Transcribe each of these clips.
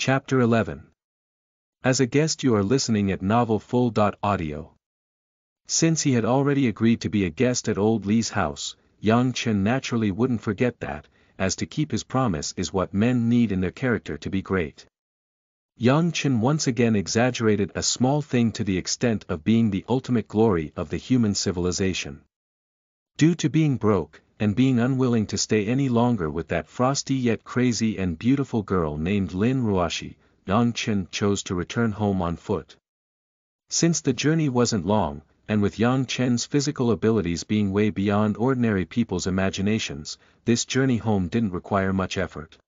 Chapter 11 As a guest you are listening at novelfull.audio. Since he had already agreed to be a guest at Old Li's house, Yang Chen naturally wouldn't forget that, as to keep his promise is what men need in their character to be great. Yang Chen once again exaggerated a small thing to the extent of being the ultimate glory of the human civilization. Due to being broke, and being unwilling to stay any longer with that frosty yet crazy and beautiful girl named Lin Ruoshi, Yang Chen chose to return home on foot. Since the journey wasn't long, and with Yang Chen's physical abilities being way beyond ordinary people's imaginations, this journey home didn't require much effort.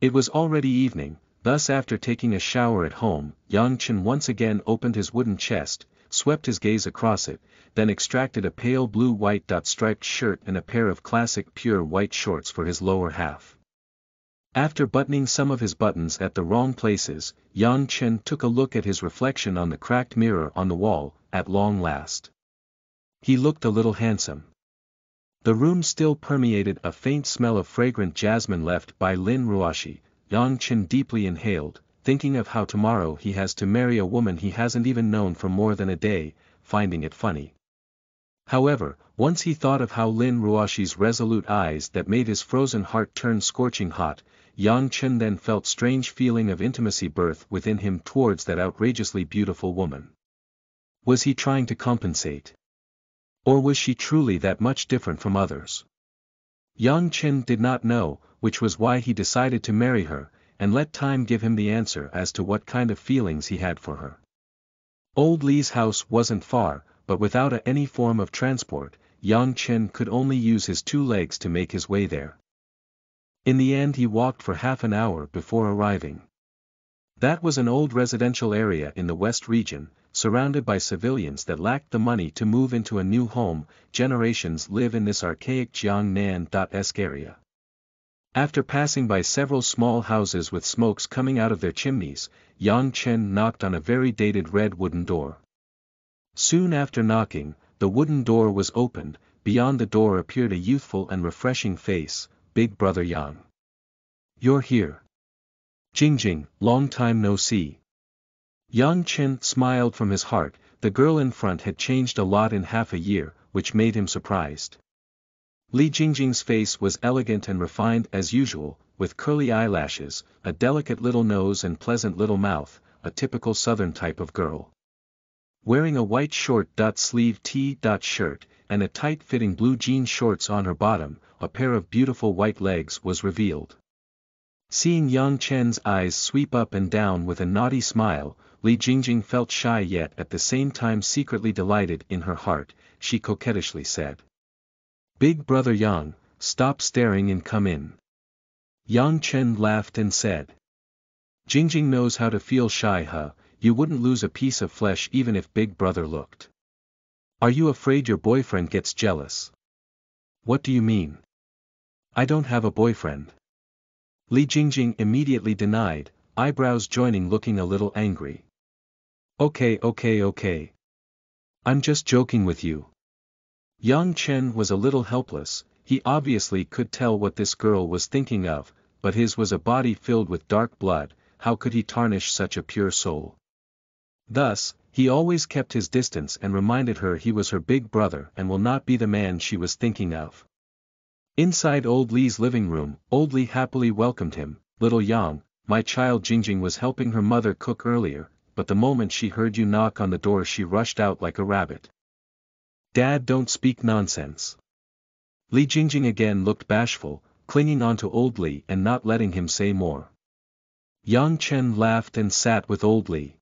It was already evening, thus after taking a shower at home, Yang Chen once again opened his wooden chest, swept his gaze across it, then extracted a pale blue-white dot-striped shirt and a pair of classic pure white shorts for his lower half. After buttoning some of his buttons at the wrong places, Yang Chen took a look at his reflection on the cracked mirror on the wall, at long last. He looked a little handsome. The room still permeated a faint smell of fragrant jasmine left by Lin Ruoshi, Yang Chen deeply inhaled, thinking of how tomorrow he has to marry a woman he hasn't even known for more than a day, finding it funny. However, once he thought of how Lin Ruoshi's resolute eyes that made his frozen heart turn scorching hot, Yang Chen then felt strange feeling of intimacy birth within him towards that outrageously beautiful woman. Was he trying to compensate? Or was she truly that much different from others? Yang Chen did not know, which was why he decided to marry her, and let time give him the answer as to what kind of feelings he had for her. Old Li's house wasn't far, but without a, any form of transport, Yang Chen could only use his two legs to make his way there. In the end he walked for half an hour before arriving. That was an old residential area in the West region, surrounded by civilians that lacked the money to move into a new home, generations live in this archaic Jiangnan.esque area. After passing by several small houses with smokes coming out of their chimneys, Yang Chen knocked on a very dated red wooden door. Soon after knocking, the wooden door was opened, beyond the door appeared a youthful and refreshing face, Big Brother Yang. You're here. Jingjing, long time no see. Yang Chen smiled from his heart, the girl in front had changed a lot in half a year, which made him surprised. Li Jingjing's face was elegant and refined as usual, with curly eyelashes, a delicate little nose and pleasant little mouth, a typical southern type of girl. Wearing a white short dot sleeve T-shirt, and a tight-fitting blue jean shorts on her bottom, a pair of beautiful white legs was revealed. Seeing Yang Chen's eyes sweep up and down with a naughty smile, Li Jingjing felt shy yet at the same time secretly delighted in her heart, she coquettishly said. Big brother Yang, stop staring and come in. Yang Chen laughed and said. Jingjing knows how to feel shy huh, you wouldn't lose a piece of flesh even if Big Brother looked. Are you afraid your boyfriend gets jealous? What do you mean? I don't have a boyfriend. Li Jingjing immediately denied, eyebrows joining looking a little angry. Okay okay okay. I'm just joking with you. Yang Chen was a little helpless, he obviously could tell what this girl was thinking of, but his was a body filled with dark blood, how could he tarnish such a pure soul? Thus, he always kept his distance and reminded her he was her big brother and will not be the man she was thinking of. Inside Old Li's living room, Old Li happily welcomed him, little Yang, my child Jingjing was helping her mother cook earlier, but the moment she heard you knock on the door she rushed out like a rabbit. Dad don't speak nonsense. Li Jingjing again looked bashful, clinging onto Old Li and not letting him say more. Yang Chen laughed and sat with Old Li.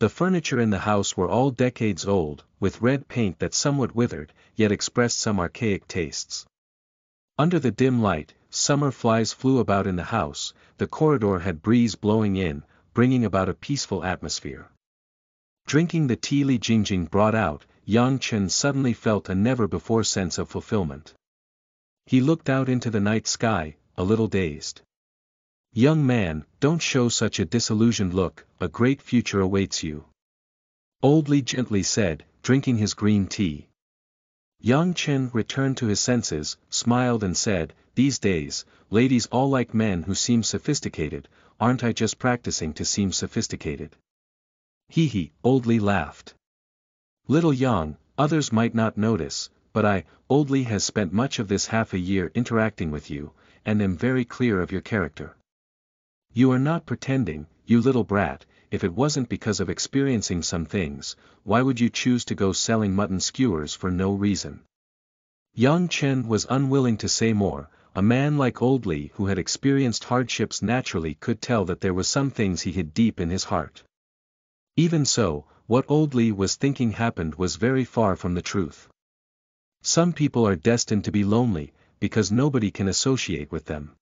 The furniture in the house were all decades old, with red paint that somewhat withered, yet expressed some archaic tastes. Under the dim light, summer flies flew about in the house, the corridor had breeze blowing in, bringing about a peaceful atmosphere. Drinking the tea Li Jingjing brought out, Yang Chen suddenly felt a never-before sense of fulfillment. He looked out into the night sky, a little dazed. Young man, don't show such a disillusioned look, a great future awaits you. Old Li gently said, drinking his green tea. Yang Chen returned to his senses, smiled and said, these days, ladies all like men who seem sophisticated, aren't I just practicing to seem sophisticated? Hee hee, Old Li laughed. Little Yang, others might not notice, but I, Old Li has spent much of this half a year interacting with you, and am very clear of your character. You are not pretending, you little brat, if it wasn't because of experiencing some things, why would you choose to go selling mutton skewers for no reason? Yang Chen was unwilling to say more, a man like Old Li who had experienced hardships naturally could tell that there were some things he hid deep in his heart. Even so, what Old Li was thinking happened was very far from the truth. Some people are destined to be lonely, because nobody can associate with them.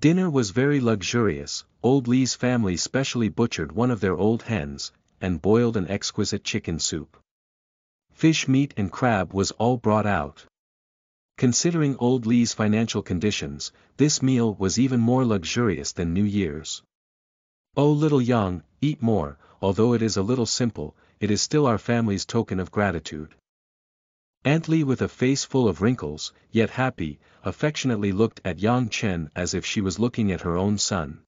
Dinner was very luxurious, Old Li's family specially butchered one of their old hens, and boiled an exquisite chicken soup. Fish meat and crab was all brought out. Considering Old Li's financial conditions, this meal was even more luxurious than New Year's. Oh little Yang, eat more, although it is a little simple, it is still our family's token of gratitude. Aunt Li with a face full of wrinkles, yet happy, affectionately looked at Yang Chen as if she was looking at her own son.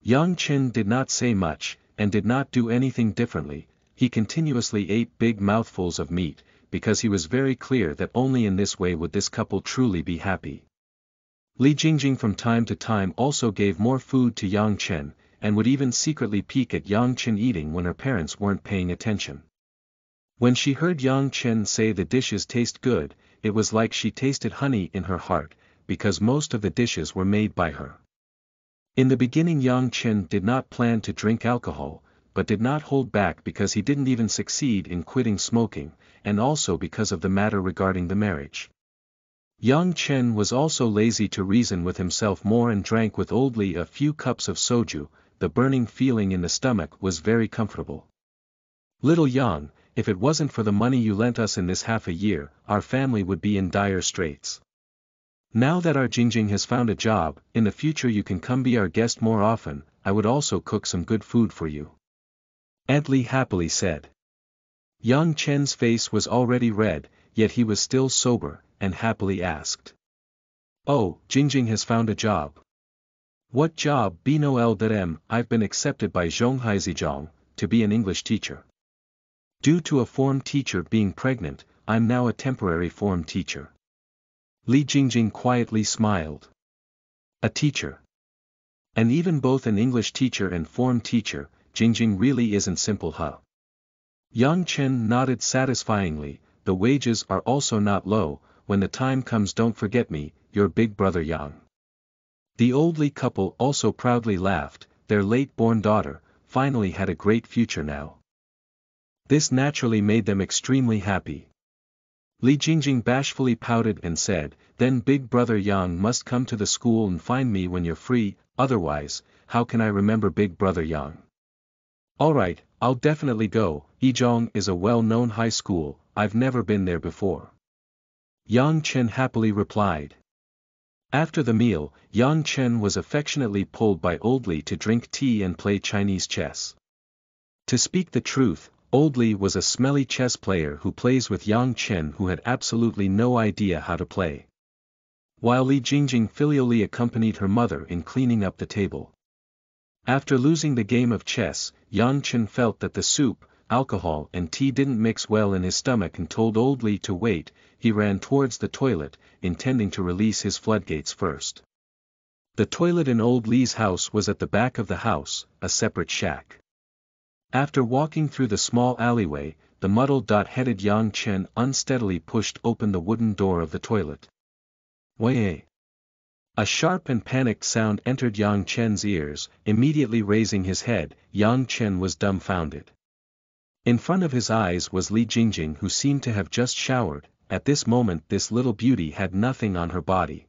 Yang Chen did not say much, and did not do anything differently, he continuously ate big mouthfuls of meat, because he was very clear that only in this way would this couple truly be happy. Li Jingjing from time to time also gave more food to Yang Chen, and would even secretly peek at Yang Chen eating when her parents weren't paying attention. When she heard Yang Chen say the dishes taste good, it was like she tasted honey in her heart, because most of the dishes were made by her. In the beginning Yang Chen did not plan to drink alcohol, but did not hold back because he didn't even succeed in quitting smoking, and also because of the matter regarding the marriage. Yang Chen was also lazy to reason with himself more and drank with Old Li a few cups of soju, the burning feeling in the stomach was very comfortable. Little Yang, if it wasn't for the money you lent us in this half a year, our family would be in dire straits. Now that our Jingjing has found a job, in the future you can come be our guest more often, I would also cook some good food for you. Aunt Li happily said. Yang Chen's face was already red, yet he was still sober, and happily asked. Oh, Jingjing has found a job. What job? Bino El Dem, I've been accepted by Zhonghai Zhejiang, to be an English teacher. Due to a form teacher being pregnant, I'm now a temporary form teacher. Li Jingjing quietly smiled. A teacher. And even both an English teacher and form teacher, Jingjing really isn't simple huh? Yang Chen nodded satisfyingly, the wages are also not low, when the time comes don't forget me, your big brother Yang. The old Li couple also proudly laughed, their late-born daughter, finally had a great future now. This naturally made them extremely happy. Li Jingjing bashfully pouted and said, then big brother Yang must come to the school and find me when you're free, otherwise, how can I remember big brother Yang? Alright, I'll definitely go, Yizhong is a well-known high school, I've never been there before. Yang Chen happily replied. After the meal, Yang Chen was affectionately pulled by Old Li to drink tea and play Chinese chess. To speak the truth, Old Li was a smelly chess player who plays with Yang Chen who had absolutely no idea how to play. While Li Jingjing filially accompanied her mother in cleaning up the table. After losing the game of chess, Yang Chen felt that the soup, alcohol and tea didn't mix well in his stomach and told Old Li to wait, he ran towards the toilet, intending to release his floodgates first. The toilet in Old Li's house was at the back of the house, a separate shack. After walking through the small alleyway, the muddled dot-headed Yang Chen unsteadily pushed open the wooden door of the toilet. Way! Eh? A sharp and panicked sound entered Yang Chen's ears, immediately raising his head, Yang Chen was dumbfounded. In front of his eyes was Li Jingjing who seemed to have just showered, at this moment this little beauty had nothing on her body.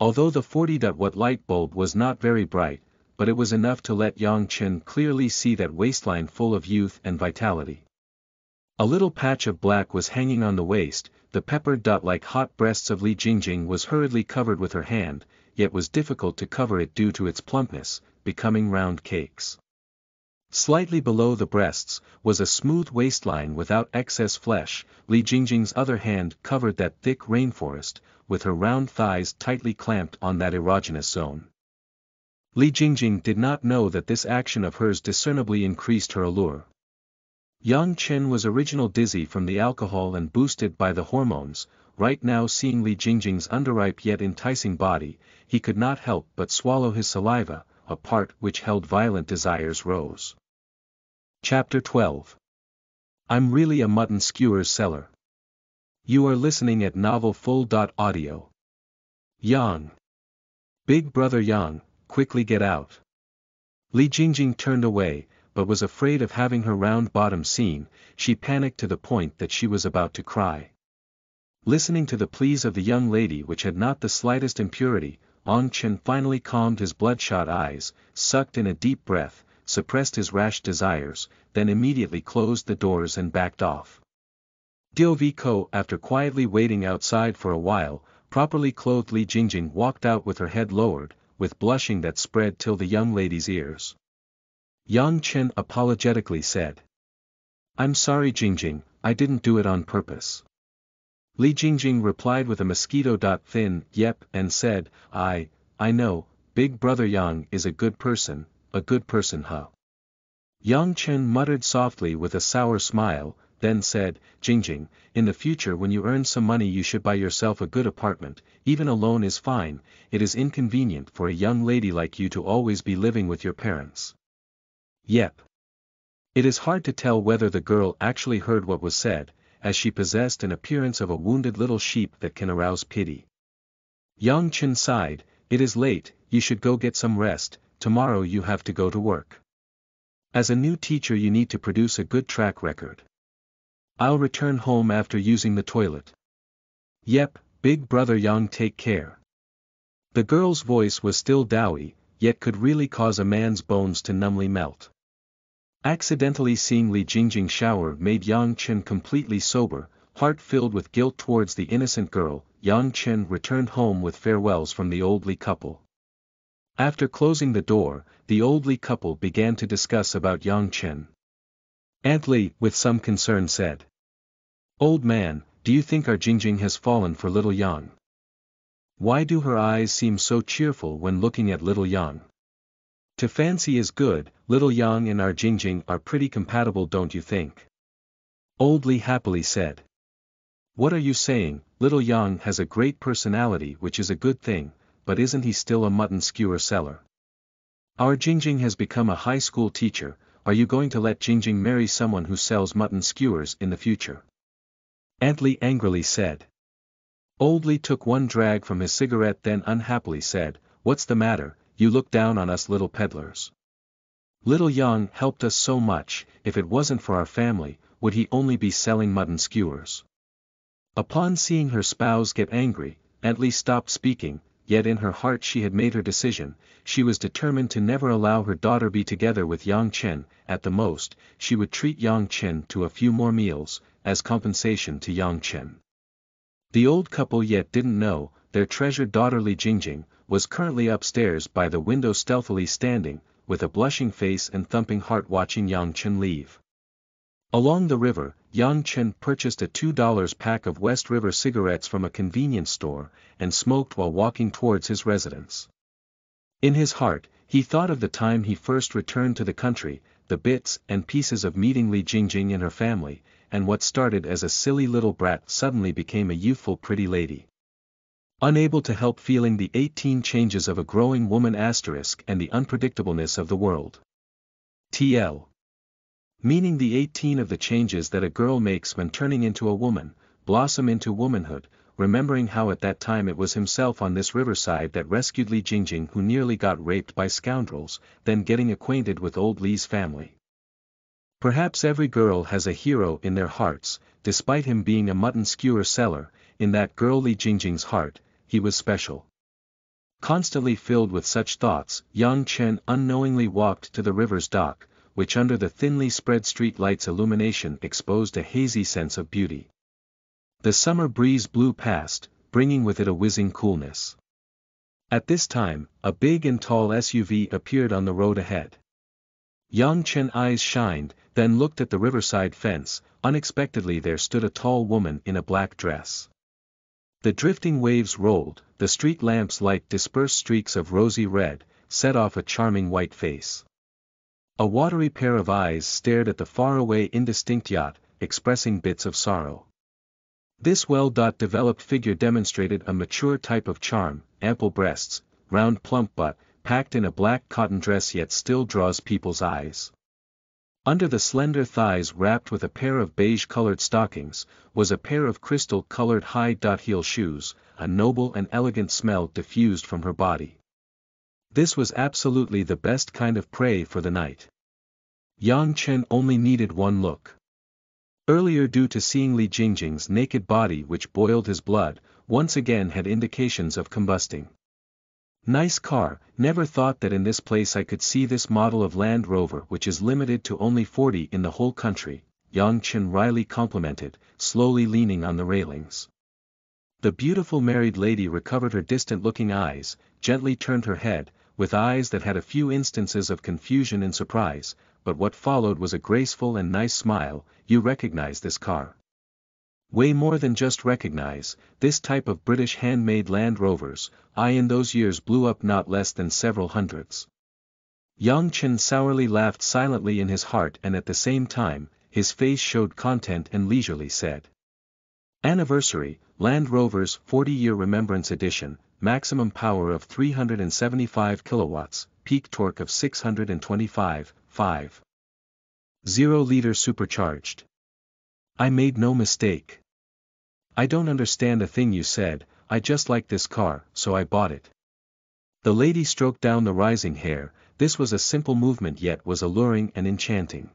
Although the 40-watt light bulb was not very bright, but it was enough to let Yang Chen clearly see that waistline full of youth and vitality. A little patch of black was hanging on the waist, the peppered dot like hot breasts of Li Jingjing was hurriedly covered with her hand, yet was difficult to cover it due to its plumpness, becoming round cakes. Slightly below the breasts, was a smooth waistline without excess flesh, Li Jingjing's other hand covered that thick rainforest, with her round thighs tightly clamped on that erogenous zone. Li Jingjing did not know that this action of hers discernibly increased her allure. Yang Chen was original dizzy from the alcohol and boosted by the hormones, right now seeing Li Jingjing's underripe yet enticing body, he could not help but swallow his saliva, a part which held violent desires rose. Chapter 12 I'm really a mutton skewers seller. You are listening at novelfull.audio. Yang. Big brother Yang, quickly get out. Li Jingjing turned away, but was afraid of having her round bottom seen, she panicked to the point that she was about to cry. Listening to the pleas of the young lady which had not the slightest impurity, Yang Chen finally calmed his bloodshot eyes, sucked in a deep breath, suppressed his rash desires, then immediately closed the doors and backed off. Dio Vi Ko after quietly waiting outside for a while, properly clothed Li Jingjing walked out with her head lowered, with blushing that spread till the young lady's ears. Yang Chen apologetically said. I'm sorry Jingjing, I didn't do it on purpose. Li Jingjing replied with a mosquito-thin yep and said, I, I know, big brother Yang is a good person, a good person huh. Yang Chen muttered softly with a sour smile, then said, Jingjing, in the future when you earn some money you should buy yourself a good apartment, even alone is fine, it is inconvenient for a young lady like you to always be living with your parents. Yep. It is hard to tell whether the girl actually heard what was said, as she possessed an appearance of a wounded little sheep that can arouse pity. Yang Chen sighed, it is late, you should go get some rest, tomorrow you have to go to work. As a new teacher you need to produce a good track record. I'll return home after using the toilet. Yep, big brother Yang take care. The girl's voice was still doughy, yet could really cause a man's bones to numbly melt. Accidentally seeing Li Jingjing shower made Yang Chen completely sober, heart filled with guilt towards the innocent girl, Yang Chen returned home with farewells from the old Li couple. After closing the door, the old Li couple began to discuss about Yang Chen. Aunt Li, with some concern said. Old man, do you think our Jingjing has fallen for little Yang? Why do her eyes seem so cheerful when looking at little Yang? To fancy is good, little Yang and our Jingjing are pretty compatible don't you think? Old Li happily said. What are you saying, little Yang has a great personality which is a good thing, but isn't he still a mutton skewer seller? Our Jingjing has become a high school teacher, are you going to let Jingjing marry someone who sells mutton skewers in the future? Aunt Li angrily said. Old Li took one drag from his cigarette then unhappily said, What's the matter, you look down on us little peddlers. Little Yang helped us so much, if it wasn't for our family, would he only be selling mutton skewers. Upon seeing her spouse get angry, Aunt Li stopped speaking, yet in her heart she had made her decision, she was determined to never allow her daughter be together with Yang Chen, at the most, she would treat Yang Chen to a few more meals, as compensation to Yang Chen. The old couple yet didn't know, their treasured daughter Li Jingjing, was currently upstairs by the window stealthily standing, with a blushing face and thumping heart watching Yang Chen leave. Along the river, Yang Chen purchased a $2 pack of West River cigarettes from a convenience store, and smoked while walking towards his residence. In his heart, he thought of the time he first returned to the country, the bits and pieces of meeting Li Jingjing and her family, and what started as a silly little brat suddenly became a youthful pretty lady. Unable to help feeling the 18 changes of a growing woman asterisk and the unpredictableness of the world. TL. Meaning the 18 of the changes that a girl makes when turning into a woman, blossom into womanhood, remembering how at that time it was himself on this riverside that rescued Li Jingjing who nearly got raped by scoundrels, then getting acquainted with old Li's family. Perhaps every girl has a hero in their hearts, despite him being a mutton skewer seller, in that girl Li Jingjing's heart, he was special. Constantly filled with such thoughts, Yang Chen unknowingly walked to the river's dock, which under the thinly spread street lights illumination exposed a hazy sense of beauty. The summer breeze blew past, bringing with it a whizzing coolness. At this time, a big and tall SUV appeared on the road ahead. Yang Chen eyes shined, then looked at the riverside fence, unexpectedly there stood a tall woman in a black dress. The drifting waves rolled, the street lamps like dispersed streaks of rosy red, set off a charming white face. A watery pair of eyes stared at the faraway indistinct yacht, expressing bits of sorrow. This well-developed figure demonstrated a mature type of charm, ample breasts, round plump butt, packed in a black cotton dress yet still draws people's eyes. Under the slender thighs wrapped with a pair of beige-colored stockings, was a pair of crystal-colored high-heel shoes, a noble and elegant smell diffused from her body. This was absolutely the best kind of prey for the night. Yang Chen only needed one look. Earlier due to seeing Li Jingjing's naked body which boiled his blood, once again had indications of combusting. Nice car, never thought that in this place I could see this model of Land Rover which is limited to only 40 in the whole country, Yang Chen Riley complimented, slowly leaning on the railings. The beautiful married lady recovered her distant-looking eyes, gently turned her head, with eyes that had a few instances of confusion and surprise, but what followed was a graceful and nice smile, you recognize this car. Way more than just recognize, this type of British handmade Land Rovers, I in those years blew up not less than several hundreds. Yang Chen sourly laughed silently in his heart and at the same time, his face showed content and leisurely said. Anniversary, Land Rovers 40-year Remembrance Edition, maximum power of 375 kilowatts, peak torque of 625, 5. 0 liter supercharged. I made no mistake. I don't understand a thing you said, I just like this car, so I bought it. The lady stroked down the rising hair, this was a simple movement yet was alluring and enchanting.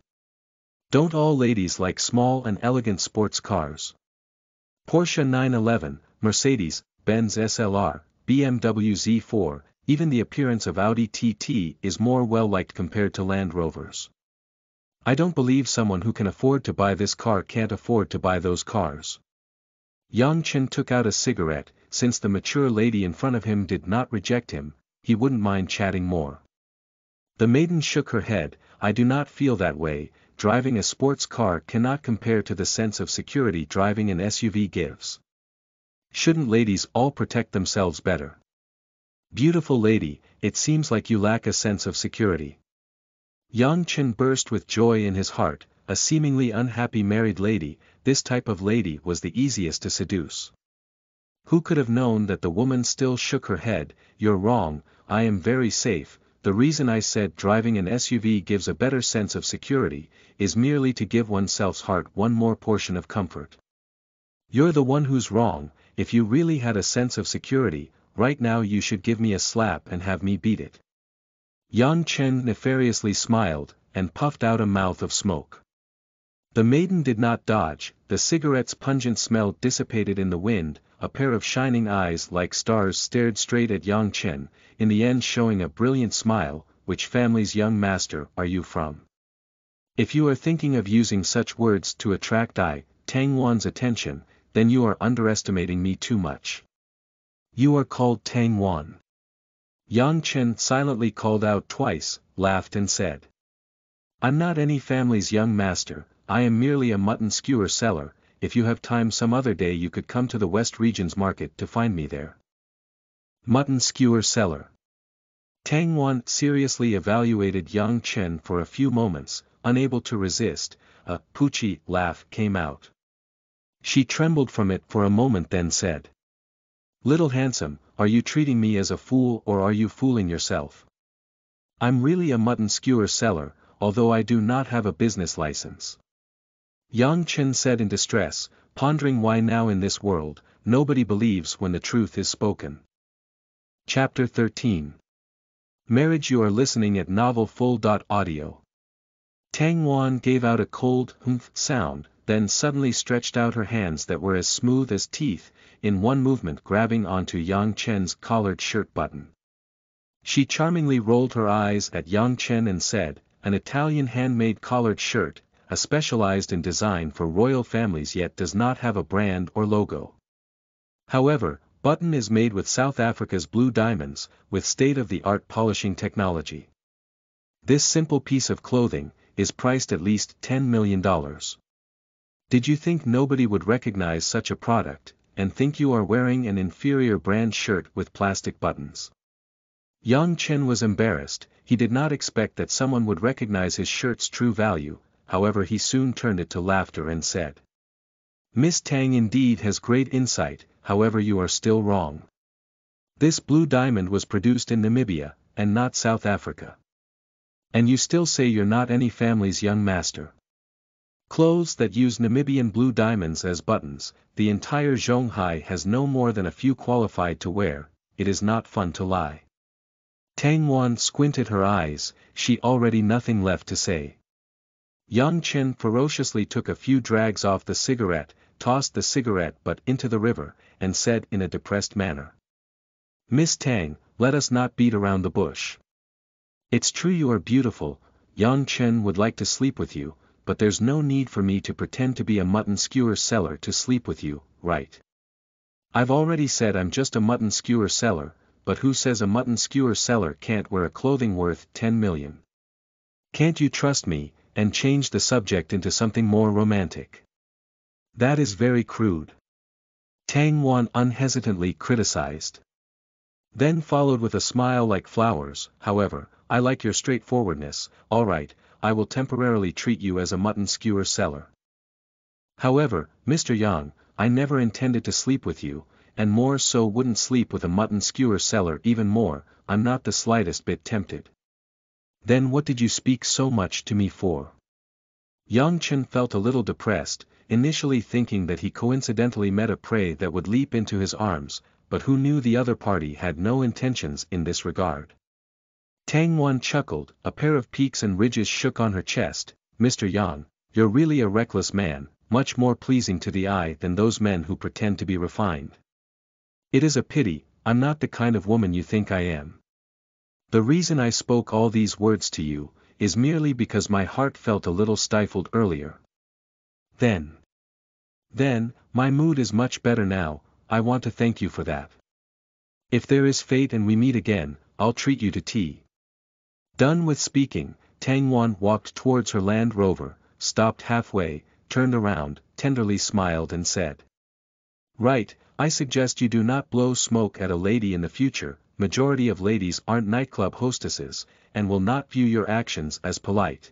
Don't all ladies like small and elegant sports cars? Porsche 911, Mercedes, Benz SLR, BMW Z4, even the appearance of Audi TT is more well-liked compared to Land Rovers. I don't believe someone who can afford to buy this car can't afford to buy those cars. Yang Chen took out a cigarette, since the mature lady in front of him did not reject him, he wouldn't mind chatting more. The maiden shook her head, I do not feel that way, driving a sports car cannot compare to the sense of security driving an SUV gives. Shouldn't ladies all protect themselves better? Beautiful lady, it seems like you lack a sense of security. Yang Chen burst with joy in his heart, a seemingly unhappy married lady, this type of lady was the easiest to seduce. Who could have known that the woman still shook her head, you're wrong, I am very safe, the reason I said driving an SUV gives a better sense of security, is merely to give oneself's heart one more portion of comfort. You're the one who's wrong, if you really had a sense of security, right now you should give me a slap and have me beat it. Yang Chen nefariously smiled, and puffed out a mouth of smoke. The maiden did not dodge, the cigarette's pungent smell dissipated in the wind, a pair of shining eyes like stars stared straight at Yang Chen, in the end showing a brilliant smile, which family's young master are you from? If you are thinking of using such words to attract I, Tang Wan's attention, then you are underestimating me too much. You are called Tang Wan. Yang Chen silently called out twice, laughed and said. I'm not any family's young master, I am merely a mutton skewer seller, if you have time some other day you could come to the West Regions Market to find me there. Mutton skewer seller. Tang Wan seriously evaluated Yang Chen for a few moments, unable to resist, a poochie laugh came out. She trembled from it for a moment then said. Little handsome, are you treating me as a fool or are you fooling yourself? I'm really a mutton skewer seller, although I do not have a business license. Yang Chen said in distress, pondering why now in this world, nobody believes when the truth is spoken. Chapter 13 Marriage You are listening at novelfull.audio. Tang Wan gave out a cold, humph sound, then suddenly stretched out her hands that were as smooth as teeth, in one movement grabbing onto Yang Chen's collared shirt button. She charmingly rolled her eyes at Yang Chen and said, an Italian handmade collared shirt, a specialized in design for royal families yet does not have a brand or logo. However, button is made with South Africa's blue diamonds, with state-of-the-art polishing technology. This simple piece of clothing, is priced at least $10 million. Did you think nobody would recognize such a product, and think you are wearing an inferior brand shirt with plastic buttons? Yang Chen was embarrassed, he did not expect that someone would recognize his shirt's true value, however he soon turned it to laughter and said. Miss Tang indeed has great insight, however you are still wrong. This blue diamond was produced in Namibia, and not South Africa. And you still say you're not any family's young master. Clothes that use Namibian blue diamonds as buttons, the entire Zhonghai has no more than a few qualified to wear, it is not fun to lie. Tang Wan squinted her eyes, she already nothing left to say. Yang Chen ferociously took a few drags off the cigarette, tossed the cigarette butt into the river, and said in a depressed manner. Miss Tang, let us not beat around the bush. It's true you are beautiful, Yang Chen would like to sleep with you, but there's no need for me to pretend to be a mutton skewer seller to sleep with you, right? I've already said I'm just a mutton skewer seller, but who says a mutton skewer seller can't wear a clothing worth 10 million? Can't you trust me, and change the subject into something more romantic? That is very crude. Tang Wan unhesitantly criticized. Then followed with a smile like flowers, however, I like your straightforwardness, alright, I will temporarily treat you as a mutton skewer seller. However, Mr. Yang, I never intended to sleep with you, and more so wouldn't sleep with a mutton skewer seller even more, I'm not the slightest bit tempted. Then what did you speak so much to me for? Yang Chen felt a little depressed, initially thinking that he coincidentally met a prey that would leap into his arms, but who knew the other party had no intentions in this regard. Tang Wan chuckled, a pair of peaks and ridges shook on her chest, Mr. Yang, you're really a reckless man, much more pleasing to the eye than those men who pretend to be refined. It is a pity, I'm not the kind of woman you think I am. The reason I spoke all these words to you, is merely because my heart felt a little stifled earlier. Then. Then, my mood is much better now, I want to thank you for that. If there is fate and we meet again, I'll treat you to tea. Done with speaking, Tang Wan walked towards her Land Rover, stopped halfway, turned around, tenderly smiled and said. Right, I suggest you do not blow smoke at a lady in the future, majority of ladies aren't nightclub hostesses, and will not view your actions as polite.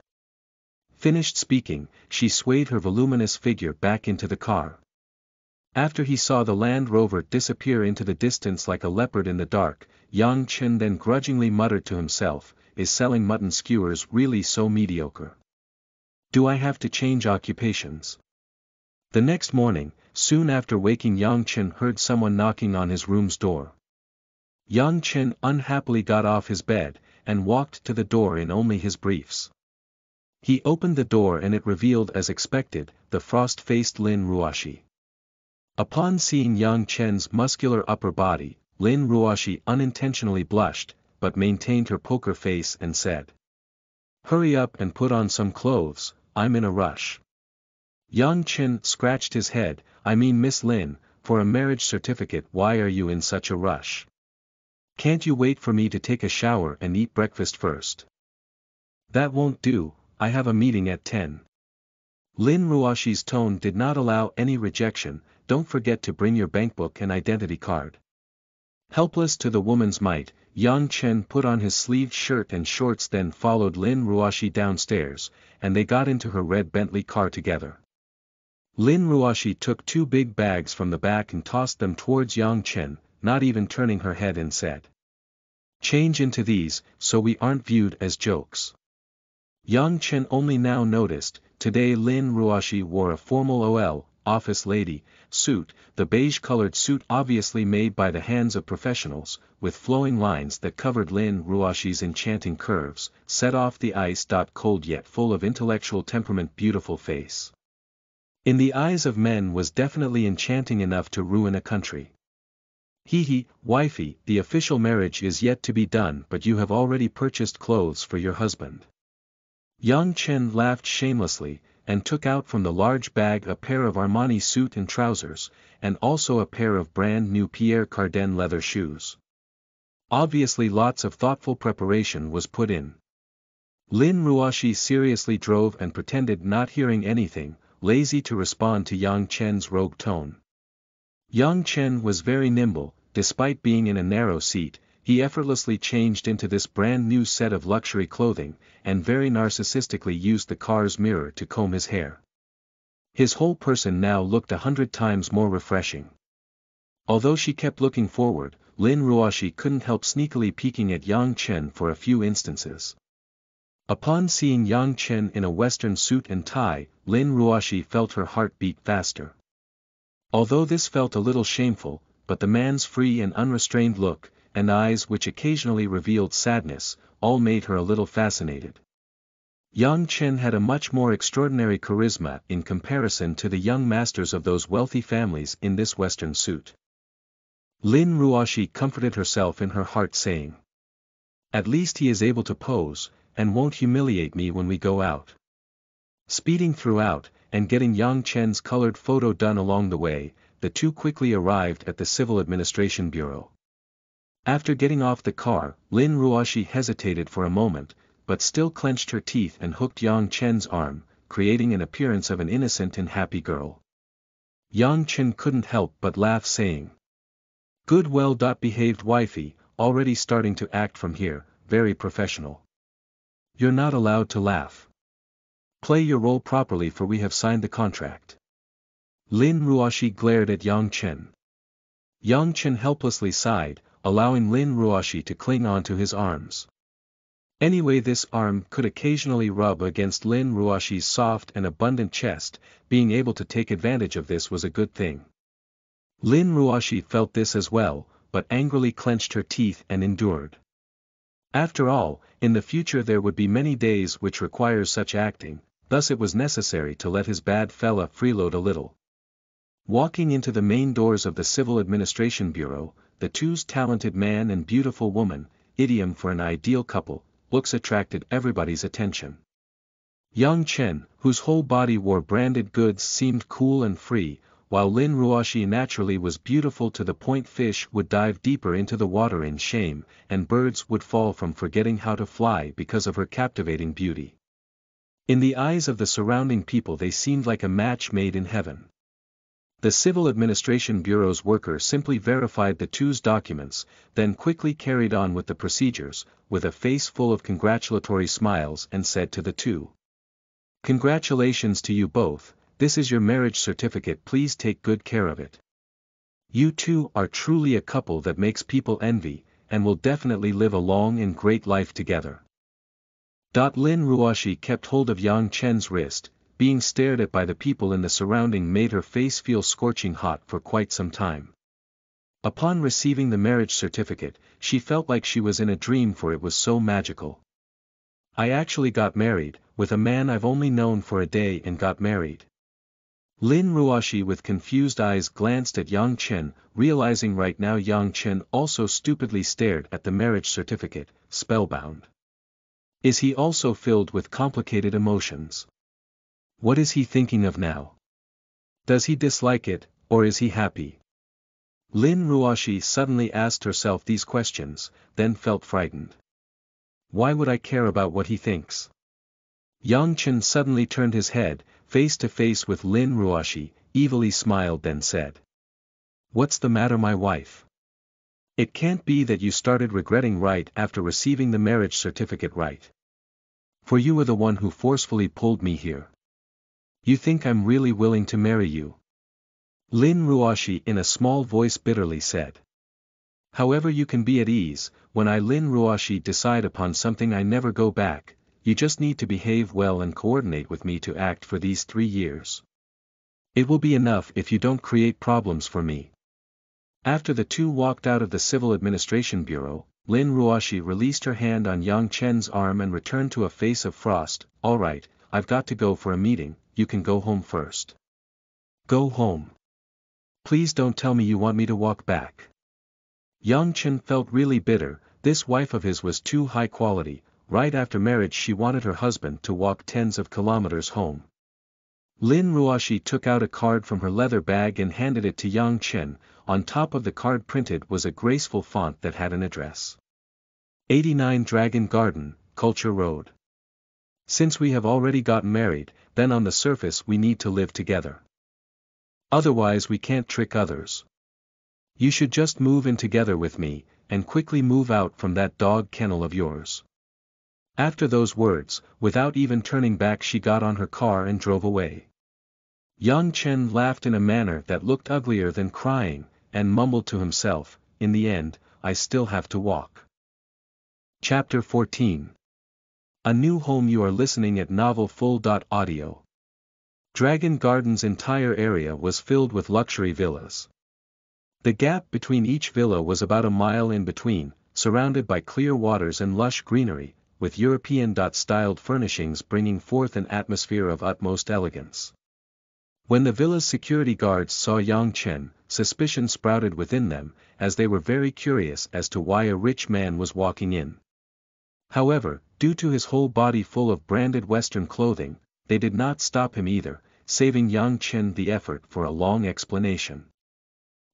Finished speaking, she swayed her voluminous figure back into the car. After he saw the Land Rover disappear into the distance like a leopard in the dark, Yang Chen then grudgingly muttered to himself, is selling mutton skewers really so mediocre? Do I have to change occupations? The next morning, soon after waking Yang Chen heard someone knocking on his room's door. Yang Chen unhappily got off his bed, and walked to the door in only his briefs. He opened the door and it revealed as expected, the frost-faced Lin Ruoshi. Upon seeing Yang Chen's muscular upper body, Lin Ruoshi unintentionally blushed, but maintained her poker face and said. Hurry up and put on some clothes, I'm in a rush. Yang Chen scratched his head, I mean Miss Lin, for a marriage certificate why are you in such a rush? Can't you wait for me to take a shower and eat breakfast first? That won't do, I have a meeting at 10. Lin Ruoshi's tone did not allow any rejection, don't forget to bring your bankbook and identity card. Helpless to the woman's might, Yang Chen put on his sleeved shirt and shorts then followed Lin Ruoshi downstairs, and they got into her red Bentley car together. Lin Ruoshi took two big bags from the back and tossed them towards Yang Chen, not even turning her head and said. Change into these, so we aren't viewed as jokes. Yang Chen only now noticed, today Lin Ruoshi wore a formal OL, office lady, suit, the beige-colored suit obviously made by the hands of professionals, with flowing lines that covered Lin Ruoshi's enchanting curves, set off the ice. Cold yet full of intellectual temperament beautiful face. In the eyes of men was definitely enchanting enough to ruin a country. Hee hee, wifey, the official marriage is yet to be done but you have already purchased clothes for your husband. Yang Chen laughed shamelessly, and took out from the large bag a pair of Armani suit and trousers, and also a pair of brand new Pierre Cardin leather shoes. Obviously lots of thoughtful preparation was put in. Lin Ruoshi seriously drove and pretended not hearing anything, lazy to respond to Yang Chen's rogue tone. Yang Chen was very nimble, despite being in a narrow seat, he effortlessly changed into this brand new set of luxury clothing, and very narcissistically used the car's mirror to comb his hair. His whole person now looked a hundred times more refreshing. Although she kept looking forward, Lin Ruoshi couldn't help sneakily peeking at Yang Chen for a few instances. Upon seeing Yang Chen in a western suit and tie, Lin Ruoshi felt her heart beat faster. Although this felt a little shameful, but the man's free and unrestrained look, and eyes which occasionally revealed sadness, all made her a little fascinated. Yang Chen had a much more extraordinary charisma in comparison to the young masters of those wealthy families in this western suit. Lin Ruoshi comforted herself in her heart saying. At least he is able to pose, and won't humiliate me when we go out. Speeding throughout, and getting Yang Chen's colored photo done along the way, the two quickly arrived at the Civil Administration Bureau. After getting off the car, Lin Ruoshi hesitated for a moment, but still clenched her teeth and hooked Yang Chen's arm, creating an appearance of an innocent and happy girl. Yang Chen couldn't help but laugh saying. Good well behaved wifey, already starting to act from here, very professional. You're not allowed to laugh. Play your role properly for we have signed the contract. Lin Ruoshi glared at Yang Chen. Yang Chen helplessly sighed, allowing Lin Ruoshi to cling onto his arms. Anyway this arm could occasionally rub against Lin Ruoshi's soft and abundant chest, being able to take advantage of this was a good thing. Lin Ruoshi felt this as well, but angrily clenched her teeth and endured. After all, in the future there would be many days which requires such acting, thus it was necessary to let his bad fella freeload a little. Walking into the main doors of the Civil Administration Bureau, the two's talented man and beautiful woman, idiom for an ideal couple, looks attracted everybody's attention. Yang Chen, whose whole body wore branded goods seemed cool and free, while Lin Ruoshi naturally was beautiful to the point fish would dive deeper into the water in shame, and birds would fall from forgetting how to fly because of her captivating beauty. In the eyes of the surrounding people they seemed like a match made in heaven. The Civil Administration Bureau's worker simply verified the two's documents, then quickly carried on with the procedures, with a face full of congratulatory smiles and said to the two. Congratulations to you both, this is your marriage certificate please take good care of it. You two are truly a couple that makes people envy, and will definitely live a long and great life together. Lin Ruoshi kept hold of Yang Chen's wrist, being stared at by the people in the surrounding made her face feel scorching hot for quite some time. Upon receiving the marriage certificate, she felt like she was in a dream for it was so magical. I actually got married, with a man I've only known for a day and got married. Lin Ruoshi with confused eyes glanced at Yang Chen, realizing right now Yang Chen also stupidly stared at the marriage certificate, spellbound. Is he also filled with complicated emotions? What is he thinking of now? Does he dislike it, or is he happy? Lin Ruoshi suddenly asked herself these questions, then felt frightened. Why would I care about what he thinks? Yang Chen suddenly turned his head, face to face with Lin Ruoshi, evilly smiled then said. What's the matter my wife? It can't be that you started regretting right after receiving the marriage certificate right. For you were the one who forcefully pulled me here. You think I'm really willing to marry you? Lin Ruoshi in a small voice bitterly said. However you can be at ease, when I Lin Ruoshi decide upon something I never go back, you just need to behave well and coordinate with me to act for these three years. It will be enough if you don't create problems for me. After the two walked out of the Civil Administration Bureau, Lin Ruoshi released her hand on Yang Chen's arm and returned to a face of frost, alright, I've got to go for a meeting, you can go home first. Go home. Please don't tell me you want me to walk back. Yang Chen felt really bitter, this wife of his was too high quality, right after marriage she wanted her husband to walk tens of kilometers home. Lin Ruoshi took out a card from her leather bag and handed it to Yang Chen, on top of the card printed was a graceful font that had an address. 89 Dragon Garden, Culture Road. Since we have already gotten married, then on the surface we need to live together. Otherwise we can't trick others. You should just move in together with me, and quickly move out from that dog kennel of yours. After those words, without even turning back she got on her car and drove away. Yang Chen laughed in a manner that looked uglier than crying, and mumbled to himself, in the end, I still have to walk. Chapter 14 A New Home You are listening at novelfull.audio. Dragon Garden's entire area was filled with luxury villas. The gap between each villa was about a mile in between, surrounded by clear waters and lush greenery, with European-styled furnishings bringing forth an atmosphere of utmost elegance. When the villa's security guards saw Yang Chen, suspicion sprouted within them, as they were very curious as to why a rich man was walking in. However, due to his whole body full of branded Western clothing, they did not stop him either, saving Yang Chen the effort for a long explanation.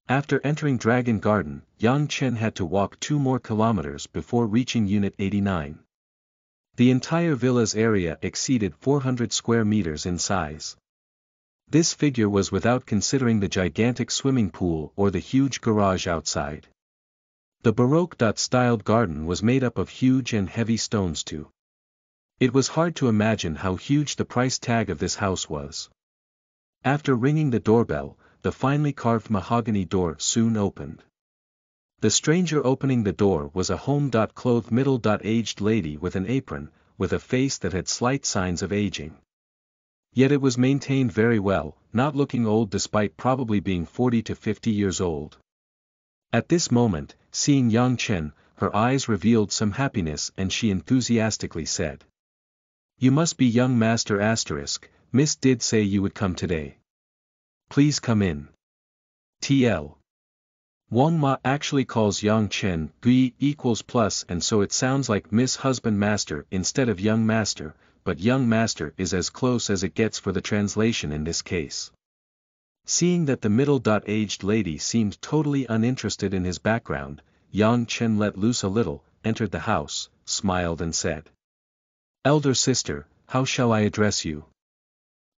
After entering Dragon Garden, Yang Chen had to walk two more kilometers before reaching Unit 89. The entire villa's area exceeded 400 square meters in size. This figure was without considering the gigantic swimming pool or the huge garage outside. The Baroque-styled garden was made up of huge and heavy stones too. It was hard to imagine how huge the price tag of this house was. After ringing the doorbell, the finely carved mahogany door soon opened. The stranger opening the door was a home-clothed middle-aged lady with an apron, with a face that had slight signs of aging. Yet it was maintained very well, not looking old despite probably being 40 to 50 years old. At this moment, seeing Yang Chen, her eyes revealed some happiness and she enthusiastically said. You must be young master asterisk, miss did say you would come today. Please come in. TL. Wang Ma actually calls Yang Chen Gui equals plus and so it sounds like Miss Husband Master instead of Young Master, but young master is as close as it gets for the translation in this case. Seeing that the middle-aged lady seemed totally uninterested in his background, Yang Chen let loose a little, entered the house, smiled and said. Elder sister, how shall I address you?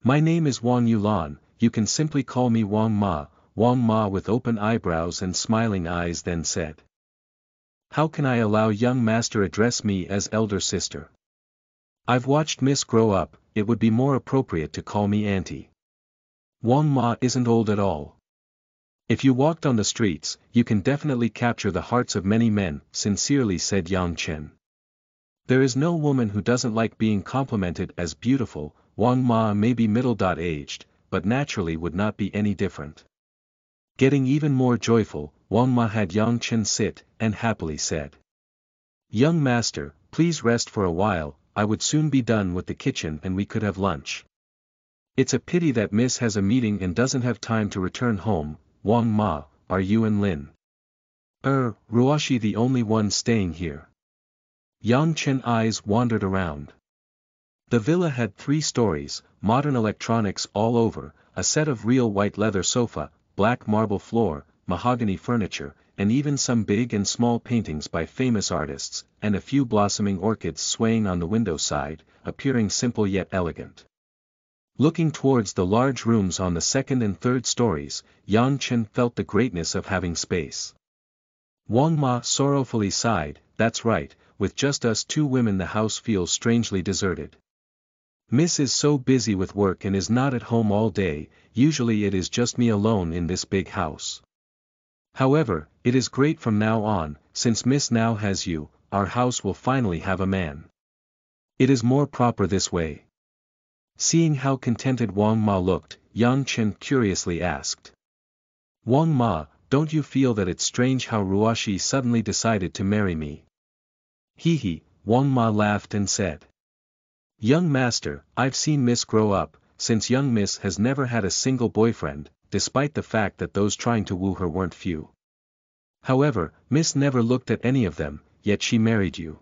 My name is Wang Yulan, you can simply call me Wang Ma, Wang Ma with open eyebrows and smiling eyes then said. How can I allow young master address me as elder sister? I've watched Miss grow up, it would be more appropriate to call me Auntie. Wang Ma isn't old at all. If you walked on the streets, you can definitely capture the hearts of many men, sincerely said Yang Chen. There is no woman who doesn't like being complimented as beautiful, Wang Ma may be middle-aged, but naturally would not be any different. Getting even more joyful, Wang Ma had Yang Chen sit, and happily said. Young master, please rest for a while, I would soon be done with the kitchen and we could have lunch. It's a pity that Miss has a meeting and doesn't have time to return home, Wang Ma, are you and Lin? Er, Ruoshi the only one staying here. Yang Chen eyes wandered around. The villa had three stories, modern electronics all over, a set of real white leather sofa, black marble floor, mahogany furniture, and even some big and small paintings by famous artists, and a few blossoming orchids swaying on the window side, appearing simple yet elegant. Looking towards the large rooms on the second and third stories, Yang Chen felt the greatness of having space. Wang Ma sorrowfully sighed, that's right, with just us two women the house feels strangely deserted. Miss is so busy with work and is not at home all day, usually it is just me alone in this big house. However, it is great from now on, since Miss now has you, our house will finally have a man. It is more proper this way. Seeing how contented Wang Ma looked, Yang Chen curiously asked. Wang Ma, don't you feel that it's strange how Ruoshi suddenly decided to marry me? Hee, Wang Ma laughed and said. Young master, I've seen Miss grow up, since young Miss has never had a single boyfriend, despite the fact that those trying to woo her weren't few. However, Miss never looked at any of them, yet she married you.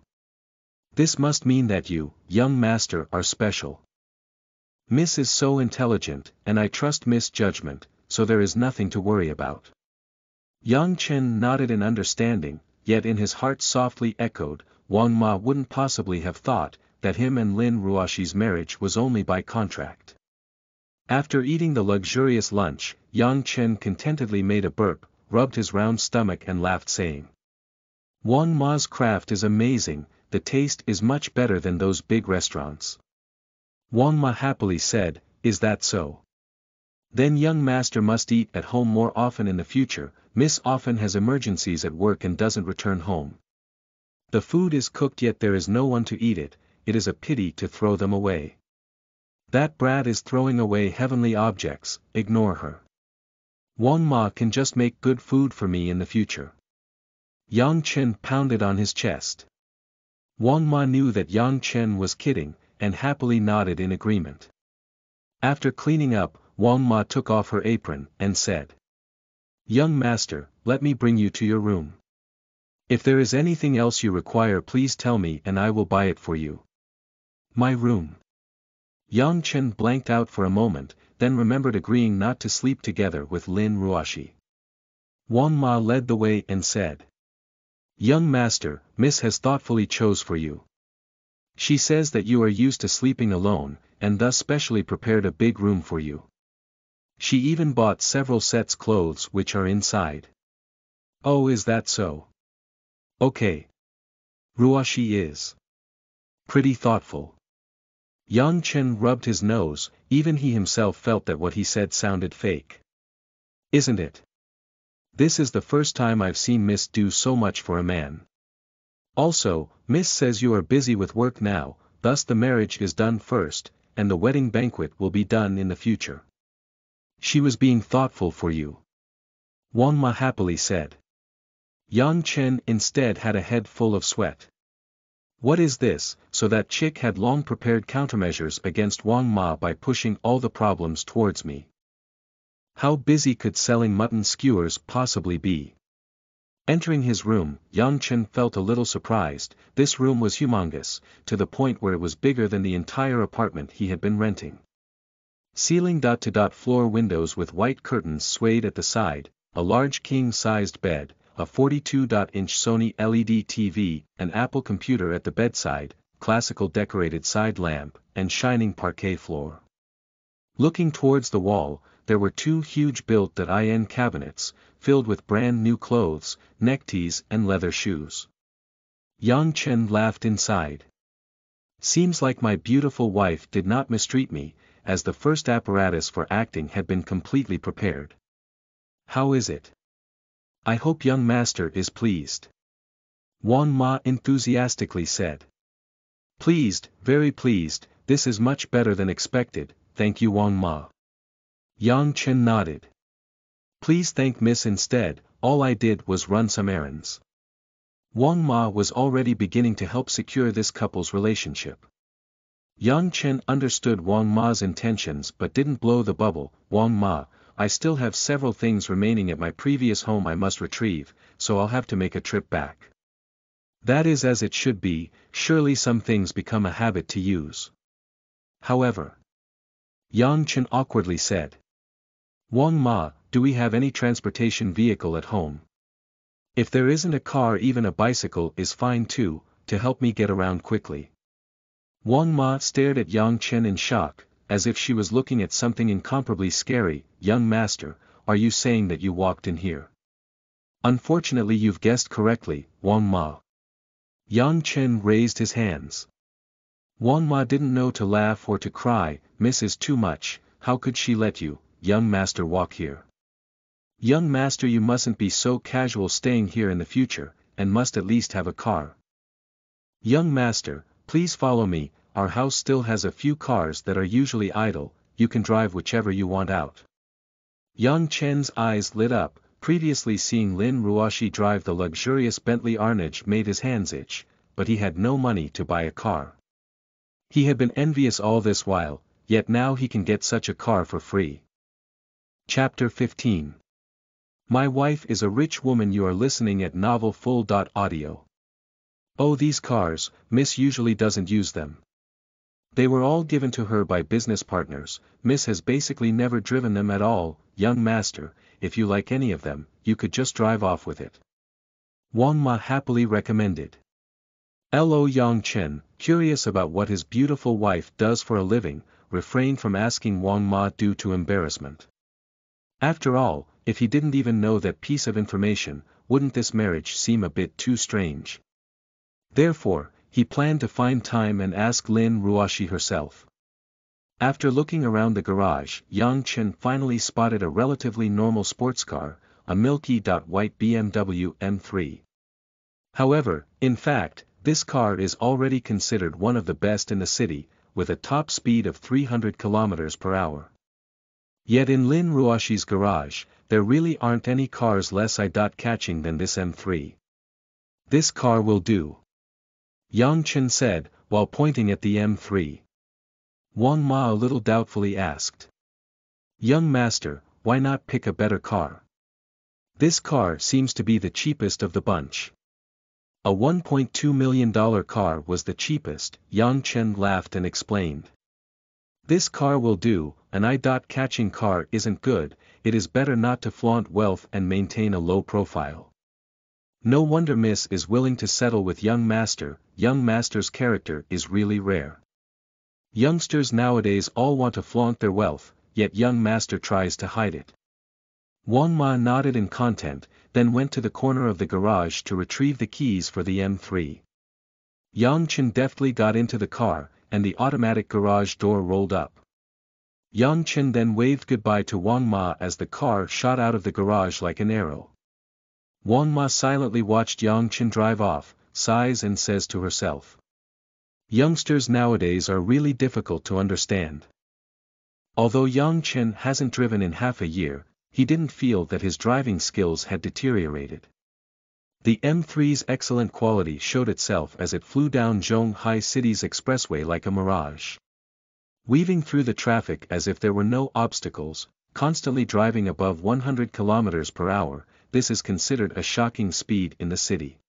This must mean that you, young master, are special. Miss is so intelligent, and I trust Miss judgment, so there is nothing to worry about. Yang Chen nodded in understanding, yet in his heart softly echoed, Wang Ma wouldn't possibly have thought, that him and Lin Ruoshi's marriage was only by contract. After eating the luxurious lunch, Yang Chen contentedly made a burp, rubbed his round stomach and laughed saying. Wang Ma's craft is amazing, the taste is much better than those big restaurants. Wang Ma happily said, is that so? Then young master must eat at home more often in the future, miss often has emergencies at work and doesn't return home. The food is cooked yet there is no one to eat it, it is a pity to throw them away. That brat is throwing away heavenly objects, ignore her. Wang Ma can just make good food for me in the future. Yang Chen pounded on his chest. Wang Ma knew that Yang Chen was kidding, and happily nodded in agreement. After cleaning up, Wang Ma took off her apron, and said. Young master, let me bring you to your room. If there is anything else you require please tell me and I will buy it for you. My room. Yang Chen blanked out for a moment, then remembered agreeing not to sleep together with Lin Ruoshi. Wang Ma led the way and said. Young master, Miss has thoughtfully chose for you. She says that you are used to sleeping alone, and thus specially prepared a big room for you. She even bought several sets clothes which are inside. Oh is that so? Okay. Ruoshi is. Pretty thoughtful. Yang Chen rubbed his nose, even he himself felt that what he said sounded fake. Isn't it? This is the first time I've seen Miss do so much for a man. Also, Miss says you are busy with work now, thus the marriage is done first, and the wedding banquet will be done in the future. She was being thoughtful for you. Wang Ma happily said. Yang Chen instead had a head full of sweat. What is this, so that chick had long prepared countermeasures against Wang Ma by pushing all the problems towards me. How busy could selling mutton skewers possibly be? Entering his room, Yang Chen felt a little surprised, this room was humongous, to the point where it was bigger than the entire apartment he had been renting. Ceiling dot to dot floor windows with white curtains swayed at the side, a large king-sized bed, a 42-inch Sony LED TV, an Apple computer at the bedside, classical decorated side lamp, and shining parquet floor. Looking towards the wall, there were two huge built-in cabinets, filled with brand new clothes, neckties and leather shoes. Yang Chen laughed inside. Seems like my beautiful wife did not mistreat me, as the first apparatus for acting had been completely prepared. How is it? I hope young master is pleased. Wang Ma enthusiastically said. Pleased, very pleased, this is much better than expected, thank you Wang Ma. Yang Chen nodded. Please thank Miss instead, all I did was run some errands. Wang Ma was already beginning to help secure this couple's relationship. Yang Chen understood Wang Ma's intentions but didn't blow the bubble, Wang Ma, I still have several things remaining at my previous home I must retrieve, so I'll have to make a trip back. That is as it should be, surely some things become a habit to use. However. Yang Chen awkwardly said. Wang Ma, do we have any transportation vehicle at home? If there isn't a car even a bicycle is fine too, to help me get around quickly. Wang Ma stared at Yang Chen in shock, as if she was looking at something incomparably scary, young master, are you saying that you walked in here? Unfortunately you've guessed correctly, Wang Ma. Yang Chen raised his hands. Wang Ma didn't know to laugh or to cry, miss is too much, how could she let you, young master walk here? Young master you mustn't be so casual staying here in the future, and must at least have a car. Young master, Please follow me, our house still has a few cars that are usually idle, you can drive whichever you want out. Yang Chen's eyes lit up, previously seeing Lin Ruoshi drive the luxurious Bentley Arnage made his hands itch, but he had no money to buy a car. He had been envious all this while, yet now he can get such a car for free. Chapter 15 My wife is a rich woman you are listening at novelfull.audio. Oh these cars, Miss usually doesn't use them. They were all given to her by business partners, Miss has basically never driven them at all, young master, if you like any of them, you could just drive off with it. Wang Ma happily recommended. Lo Yang Chen, curious about what his beautiful wife does for a living, refrained from asking Wang Ma due to embarrassment. After all, if he didn't even know that piece of information, wouldn't this marriage seem a bit too strange? Therefore, he planned to find time and ask Lin Ruoshi herself. After looking around the garage, Yang Chen finally spotted a relatively normal sports car, a milky-white BMW M3. However, in fact, this car is already considered one of the best in the city, with a top speed of 300 km per hour. Yet in Lin Ruoshi's garage, there really aren't any cars less eye-catching than this M3. This car will do. Yang Chen said, while pointing at the M3. Wang Ma a little doubtfully asked. Young master, why not pick a better car? This car seems to be the cheapest of the bunch. A $1.2 million car was the cheapest, Yang Chen laughed and explained. This car will do, an eye-catching car isn't good, it is better not to flaunt wealth and maintain a low profile. No wonder Miss is willing to settle with young master, young master's character is really rare. Youngsters nowadays all want to flaunt their wealth, yet young master tries to hide it. Wang Ma nodded in content, then went to the corner of the garage to retrieve the keys for the M3. Yang Chen deftly got into the car, and the automatic garage door rolled up. Yang Chen then waved goodbye to Wang Ma as the car shot out of the garage like an arrow. Wang Ma silently watched Yang Chen drive off, sighs and says to herself. Youngsters nowadays are really difficult to understand. Although Yang Chen hasn't driven in half a year, he didn't feel that his driving skills had deteriorated. The M3's excellent quality showed itself as it flew down Zhonghai City's expressway like a mirage. Weaving through the traffic as if there were no obstacles, constantly driving above 100 km per hour, this is considered a shocking speed in the city.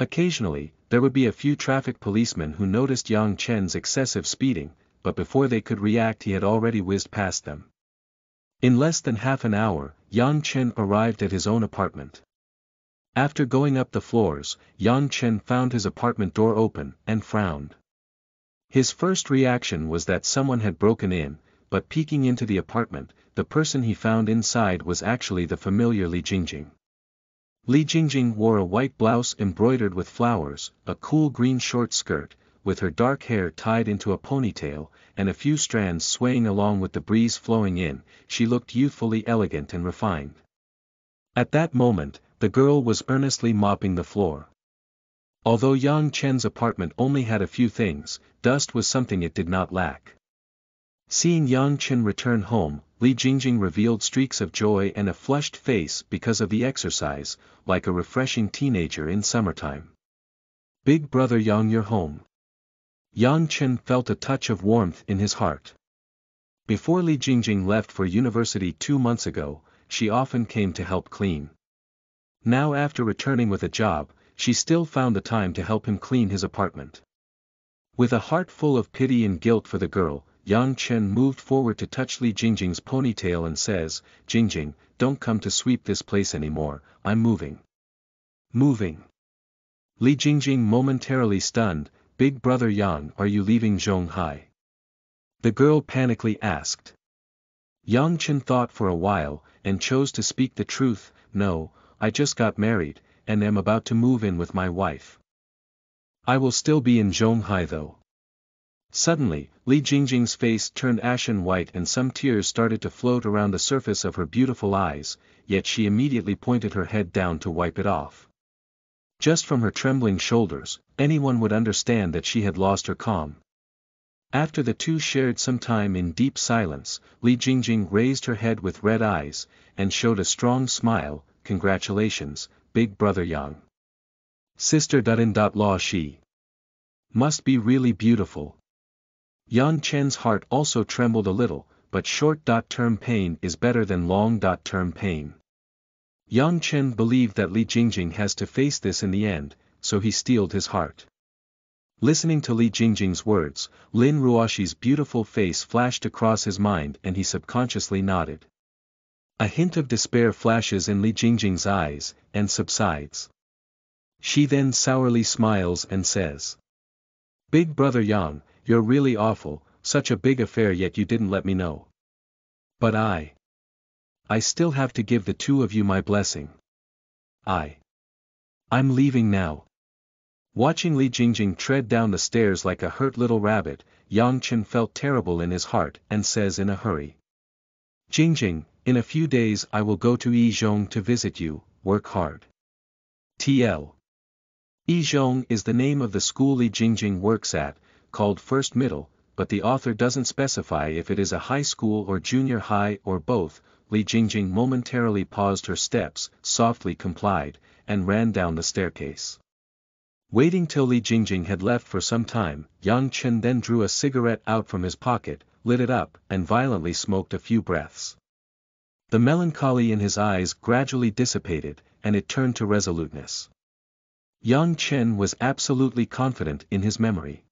Occasionally, there would be a few traffic policemen who noticed Yang Chen's excessive speeding, but before they could react he had already whizzed past them. In less than half an hour, Yang Chen arrived at his own apartment. After going up the floors, Yang Chen found his apartment door open, and frowned. His first reaction was that someone had broken in, but peeking into the apartment, the person he found inside was actually the familiar Li Jingjing. Li Jingjing wore a white blouse embroidered with flowers, a cool green short skirt, with her dark hair tied into a ponytail, and a few strands swaying along with the breeze flowing in, she looked youthfully elegant and refined. At that moment, the girl was earnestly mopping the floor. Although Yang Chen's apartment only had a few things, dust was something it did not lack. Seeing Yang Chen return home, Li Jingjing revealed streaks of joy and a flushed face because of the exercise, like a refreshing teenager in summertime. Big brother Yang you're home. Yang Chen felt a touch of warmth in his heart. Before Li Jingjing left for university two months ago, she often came to help clean. Now after returning with a job, she still found the time to help him clean his apartment. With a heart full of pity and guilt for the girl, Yang Chen moved forward to touch Li Jingjing's ponytail and says, Jingjing, don't come to sweep this place anymore, I'm moving. Moving. Li Jingjing momentarily stunned, Big brother Yang are you leaving Zhonghai? The girl panically asked. Yang Chen thought for a while, and chose to speak the truth, no, I just got married, and am about to move in with my wife. I will still be in Zhonghai though. Suddenly, Li Jingjing's face turned ashen white and some tears started to float around the surface of her beautiful eyes, yet she immediately pointed her head down to wipe it off. Just from her trembling shoulders, anyone would understand that she had lost her calm. After the two shared some time in deep silence, Li Jingjing raised her head with red eyes, and showed a strong smile, congratulations, big brother Yang. Sister. Law she. Must be really beautiful. Yang Chen's heart also trembled a little, but short-term pain is better than long-term pain. Yang Chen believed that Li Jingjing has to face this in the end, so he steeled his heart. Listening to Li Jingjing's words, Lin Ruoshi's beautiful face flashed across his mind and he subconsciously nodded. A hint of despair flashes in Li Jingjing's eyes, and subsides. She then sourly smiles and says. Big brother Yang, you're really awful, such a big affair yet you didn't let me know. But I. I still have to give the two of you my blessing. I. I'm leaving now. Watching Li Jingjing tread down the stairs like a hurt little rabbit, Yang Chen felt terrible in his heart and says in a hurry. Jingjing, in a few days I will go to Yizhong to visit you, work hard. TL. Yizhong is the name of the school Li Jingjing works at, called First Middle, but the author doesn't specify if it is a high school or junior high or both, Li Jingjing momentarily paused her steps, softly complied, and ran down the staircase. Waiting till Li Jingjing had left for some time, Yang Chen then drew a cigarette out from his pocket, lit it up, and violently smoked a few breaths. The melancholy in his eyes gradually dissipated, and it turned to resoluteness. Yang Chen was absolutely confident in his memory.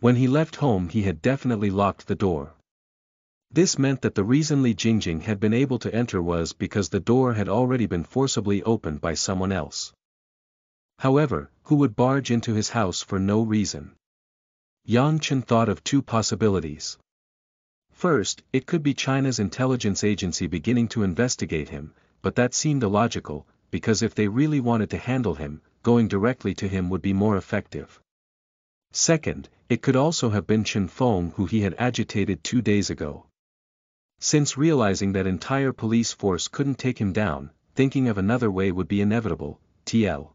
When he left home he had definitely locked the door. This meant that the reason Li Jingjing had been able to enter was because the door had already been forcibly opened by someone else. However, who would barge into his house for no reason? Yang Chen thought of two possibilities. First, it could be China's intelligence agency beginning to investigate him, but that seemed illogical, because if they really wanted to handle him, going directly to him would be more effective. Second, it could also have been Chen Feng who he had agitated two days ago. Since realizing that entire police force couldn't take him down, thinking of another way would be inevitable, TL.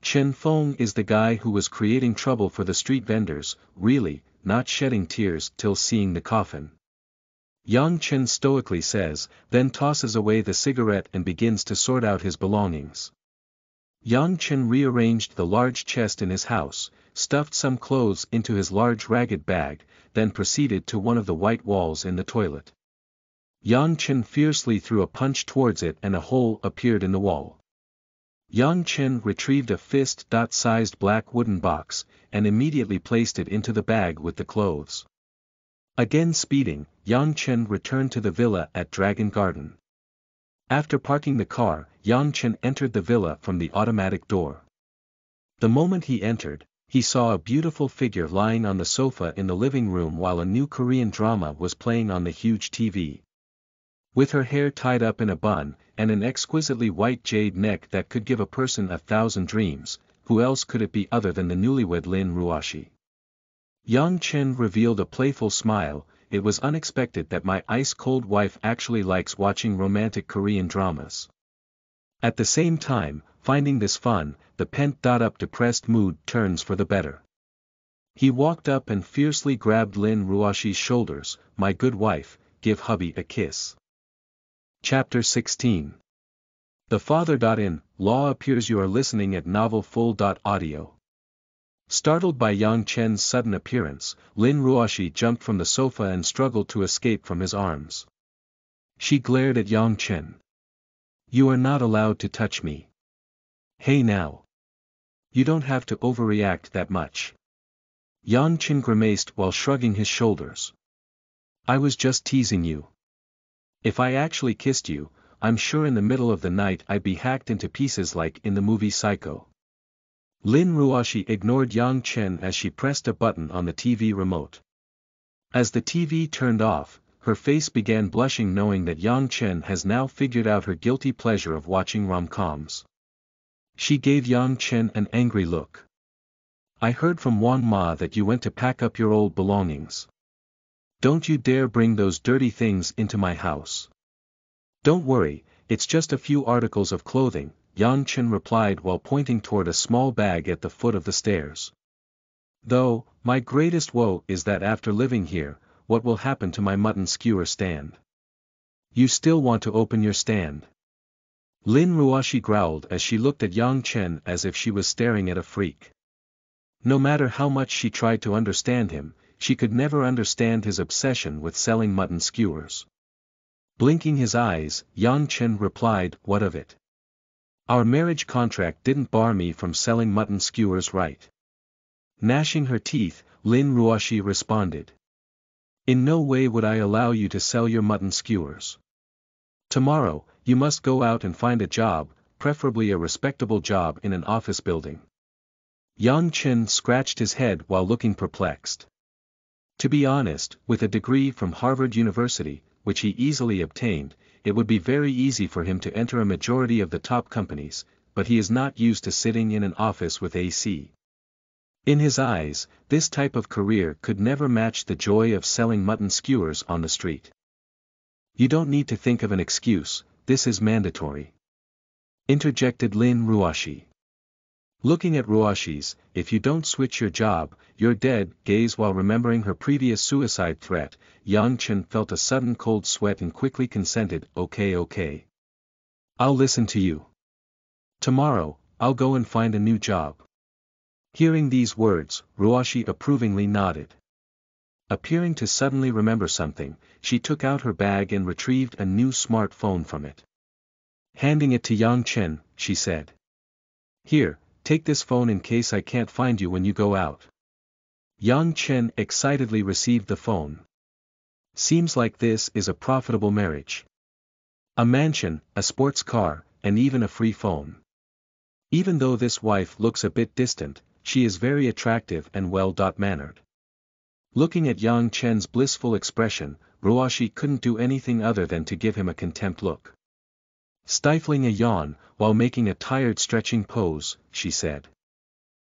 Chen Feng is the guy who was creating trouble for the street vendors, really, not shedding tears till seeing the coffin. Yang Chen stoically says, then tosses away the cigarette and begins to sort out his belongings. Yang Chen rearranged the large chest in his house, stuffed some clothes into his large ragged bag, then proceeded to one of the white walls in the toilet. Yang Chen fiercely threw a punch towards it and a hole appeared in the wall. Yang Chen retrieved a fist-sized black wooden box, and immediately placed it into the bag with the clothes. Again speeding, Yang Chen returned to the villa at Dragon Garden. After parking the car, Yang Chen entered the villa from the automatic door. The moment he entered, he saw a beautiful figure lying on the sofa in the living room while a new Korean drama was playing on the huge TV. With her hair tied up in a bun, and an exquisitely white jade neck that could give a person a thousand dreams, who else could it be other than the newlywed Lin Ruoshi? Yang Chen revealed a playful smile, it was unexpected that my ice-cold wife actually likes watching romantic Korean dramas. At the same time, finding this fun, the pent-up depressed mood turns for the better. He walked up and fiercely grabbed Lin Ruoshi's shoulders, my good wife, give hubby a kiss. Chapter 16 The Father. In Law appears you are listening at novel full.audio. Startled by Yang Chen's sudden appearance, Lin Ruoshi jumped from the sofa and struggled to escape from his arms. She glared at Yang Chen. You are not allowed to touch me. Hey now. You don't have to overreact that much. Yang Chen grimaced while shrugging his shoulders. I was just teasing you. If I actually kissed you, I'm sure in the middle of the night I'd be hacked into pieces like in the movie Psycho. Lin Ruoshi ignored Yang Chen as she pressed a button on the TV remote. As the TV turned off, her face began blushing knowing that Yang Chen has now figured out her guilty pleasure of watching rom-coms. She gave Yang Chen an angry look. I heard from Wang Ma that you went to pack up your old belongings. Don't you dare bring those dirty things into my house. Don't worry, it's just a few articles of clothing, Yang Chen replied while pointing toward a small bag at the foot of the stairs. Though, my greatest woe is that after living here, what will happen to my mutton skewer stand? You still want to open your stand? Lin Ruoshi growled as she looked at Yang Chen as if she was staring at a freak. No matter how much she tried to understand him, she could never understand his obsession with selling mutton skewers. Blinking his eyes, Yang Chen replied, what of it? Our marriage contract didn't bar me from selling mutton skewers right. Gnashing her teeth, Lin Ruoshi responded. In no way would I allow you to sell your mutton skewers. Tomorrow, you must go out and find a job, preferably a respectable job in an office building. Yang Chen scratched his head while looking perplexed. To be honest, with a degree from Harvard University, which he easily obtained, it would be very easy for him to enter a majority of the top companies, but he is not used to sitting in an office with AC. In his eyes, this type of career could never match the joy of selling mutton skewers on the street. You don't need to think of an excuse, this is mandatory. Interjected Lin Ruoshi. Looking at Ruoshi's, if you don't switch your job, you're dead, gaze while remembering her previous suicide threat, Yang Chen felt a sudden cold sweat and quickly consented, okay okay. I'll listen to you. Tomorrow, I'll go and find a new job. Hearing these words, Ruoshi approvingly nodded. Appearing to suddenly remember something, she took out her bag and retrieved a new smartphone from it. Handing it to Yang Chen, she said. Here, take this phone in case I can't find you when you go out. Yang Chen excitedly received the phone. Seems like this is a profitable marriage. A mansion, a sports car, and even a free phone. Even though this wife looks a bit distant, she is very attractive and well-mannered. Looking at Yang Chen's blissful expression, Ruoshi couldn't do anything other than to give him a contempt look. Stifling a yawn, while making a tired stretching pose, she said.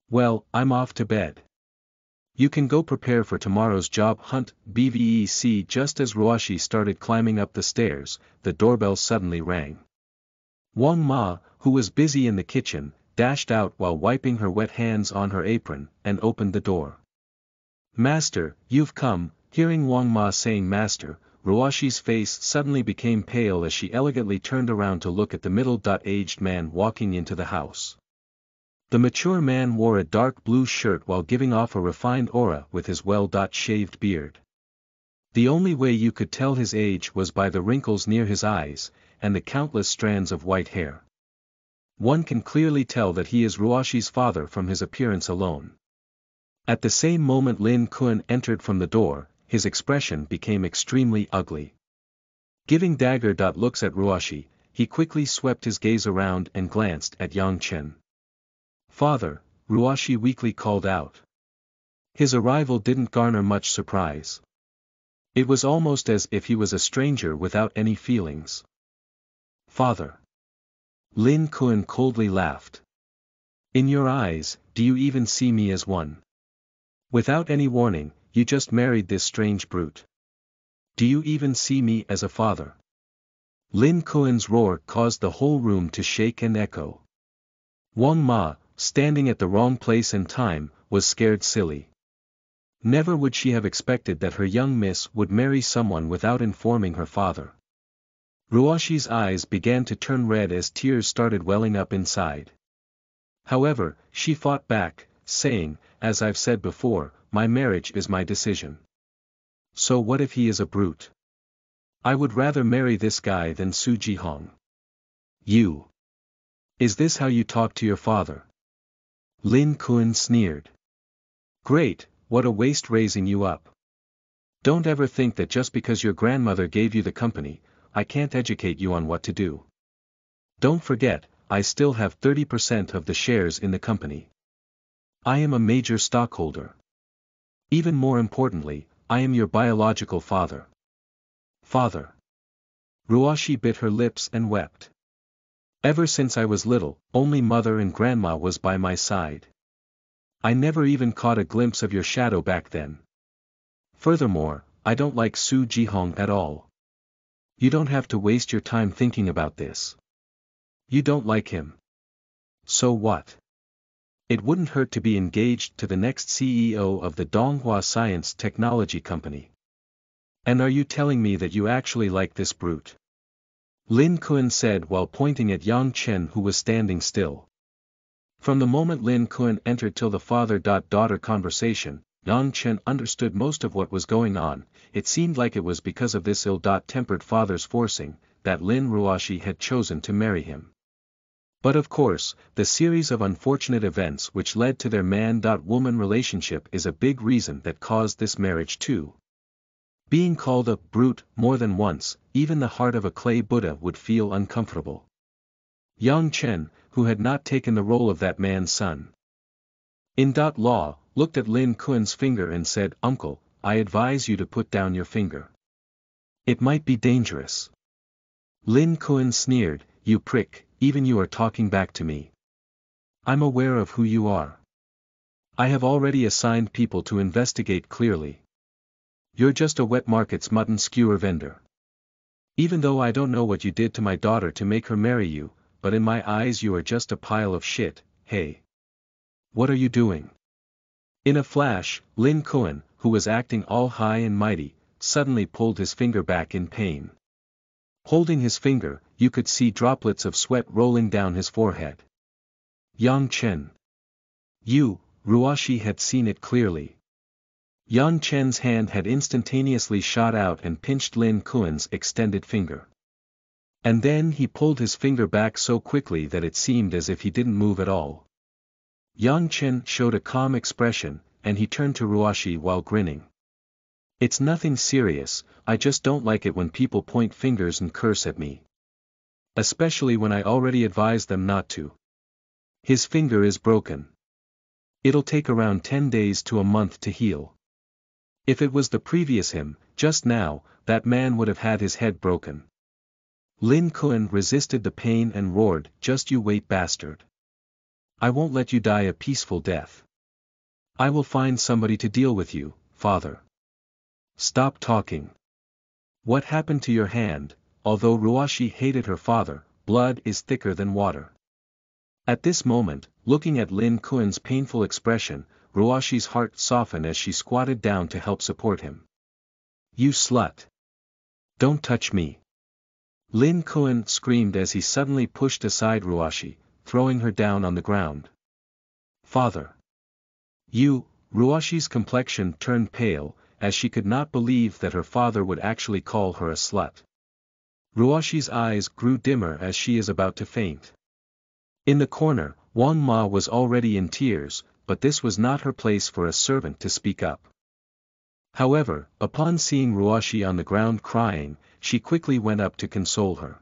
Well, I'm off to bed. You can go prepare for tomorrow's job hunt, BVEC just as Ruoshi started climbing up the stairs, the doorbell suddenly rang. Wang Ma, who was busy in the kitchen, dashed out while wiping her wet hands on her apron, and opened the door. Master, you've come, hearing Wang Ma saying master, Ruoshi's face suddenly became pale as she elegantly turned around to look at the middle-aged man walking into the house. The mature man wore a dark blue shirt while giving off a refined aura with his well-shaved beard. The only way you could tell his age was by the wrinkles near his eyes, and the countless strands of white hair. One can clearly tell that he is Ruoshi's father from his appearance alone. At the same moment Lin Kun entered from the door, his expression became extremely ugly. Giving dagger dot looks at Ruoshi, he quickly swept his gaze around and glanced at Yang Chen. Father, Ruoshi weakly called out. His arrival didn't garner much surprise. It was almost as if he was a stranger without any feelings. Father. Lin Kun coldly laughed. In your eyes, do you even see me as one? Without any warning, you just married this strange brute. Do you even see me as a father? Lin Kuan's roar caused the whole room to shake and echo. Wang Ma, standing at the wrong place and time, was scared silly. Never would she have expected that her young miss would marry someone without informing her father. Ruoshi's eyes began to turn red as tears started welling up inside. However, she fought back, saying, as I've said before, my marriage is my decision. So what if he is a brute? I would rather marry this guy than Su Jihong. You. Is this how you talk to your father? Lin Kun sneered. Great, what a waste raising you up. Don't ever think that just because your grandmother gave you the company, I can't educate you on what to do. Don't forget, I still have 30% of the shares in the company. I am a major stockholder. Even more importantly, I am your biological father. Father. Ruoshi bit her lips and wept. Ever since I was little, only mother and grandma was by my side. I never even caught a glimpse of your shadow back then. Furthermore, I don't like Su Jihong at all. You don't have to waste your time thinking about this. You don't like him. So what? It wouldn't hurt to be engaged to the next CEO of the Donghua Science Technology Company. And are you telling me that you actually like this brute? Lin Kun said while pointing at Yang Chen who was standing still. From the moment Lin Kun entered till the father-daughter conversation, Yang Chen understood most of what was going on, it seemed like it was because of this ill-tempered father's forcing, that Lin Ruoshi had chosen to marry him. But of course, the series of unfortunate events which led to their man-woman relationship is a big reason that caused this marriage too. Being called a brute more than once, even the heart of a clay Buddha would feel uncomfortable. Yang Chen, who had not taken the role of that man's son. In dot law, looked at Lin Kun's finger and said, Uncle, I advise you to put down your finger. It might be dangerous. Lin Kuan sneered, you prick, even you are talking back to me. I'm aware of who you are. I have already assigned people to investigate clearly. You're just a wet market's mutton skewer vendor. Even though I don't know what you did to my daughter to make her marry you, but in my eyes you are just a pile of shit, hey. What are you doing? In a flash, Lin Kuan, who was acting all high and mighty, suddenly pulled his finger back in pain. Holding his finger, you could see droplets of sweat rolling down his forehead. Yang Chen. You, Ruoshi had seen it clearly. Yang Chen's hand had instantaneously shot out and pinched Lin Kuan's extended finger. And then he pulled his finger back so quickly that it seemed as if he didn't move at all. Yang Chen showed a calm expression, and he turned to Ruoshi while grinning. It's nothing serious, I just don't like it when people point fingers and curse at me. Especially when I already advised them not to. His finger is broken. It'll take around 10 days to a month to heal. If it was the previous him, just now, that man would have had his head broken. Lin Kuan resisted the pain and roared, just you wait bastard. I won't let you die a peaceful death. I will find somebody to deal with you, father. Stop talking. What happened to your hand, although Ruoshi hated her father, blood is thicker than water. At this moment, looking at Lin Kuan's painful expression, Ruoshi's heart softened as she squatted down to help support him. You slut! Don't touch me! Lin Kuan screamed as he suddenly pushed aside Ruoshi, throwing her down on the ground. Father! You, Ruoshi's complexion turned pale, as she could not believe that her father would actually call her a slut. Ruoshi's eyes grew dimmer as she is about to faint. In the corner, Wang Ma was already in tears, but this was not her place for a servant to speak up. However, upon seeing Ruoshi on the ground crying, she quickly went up to console her.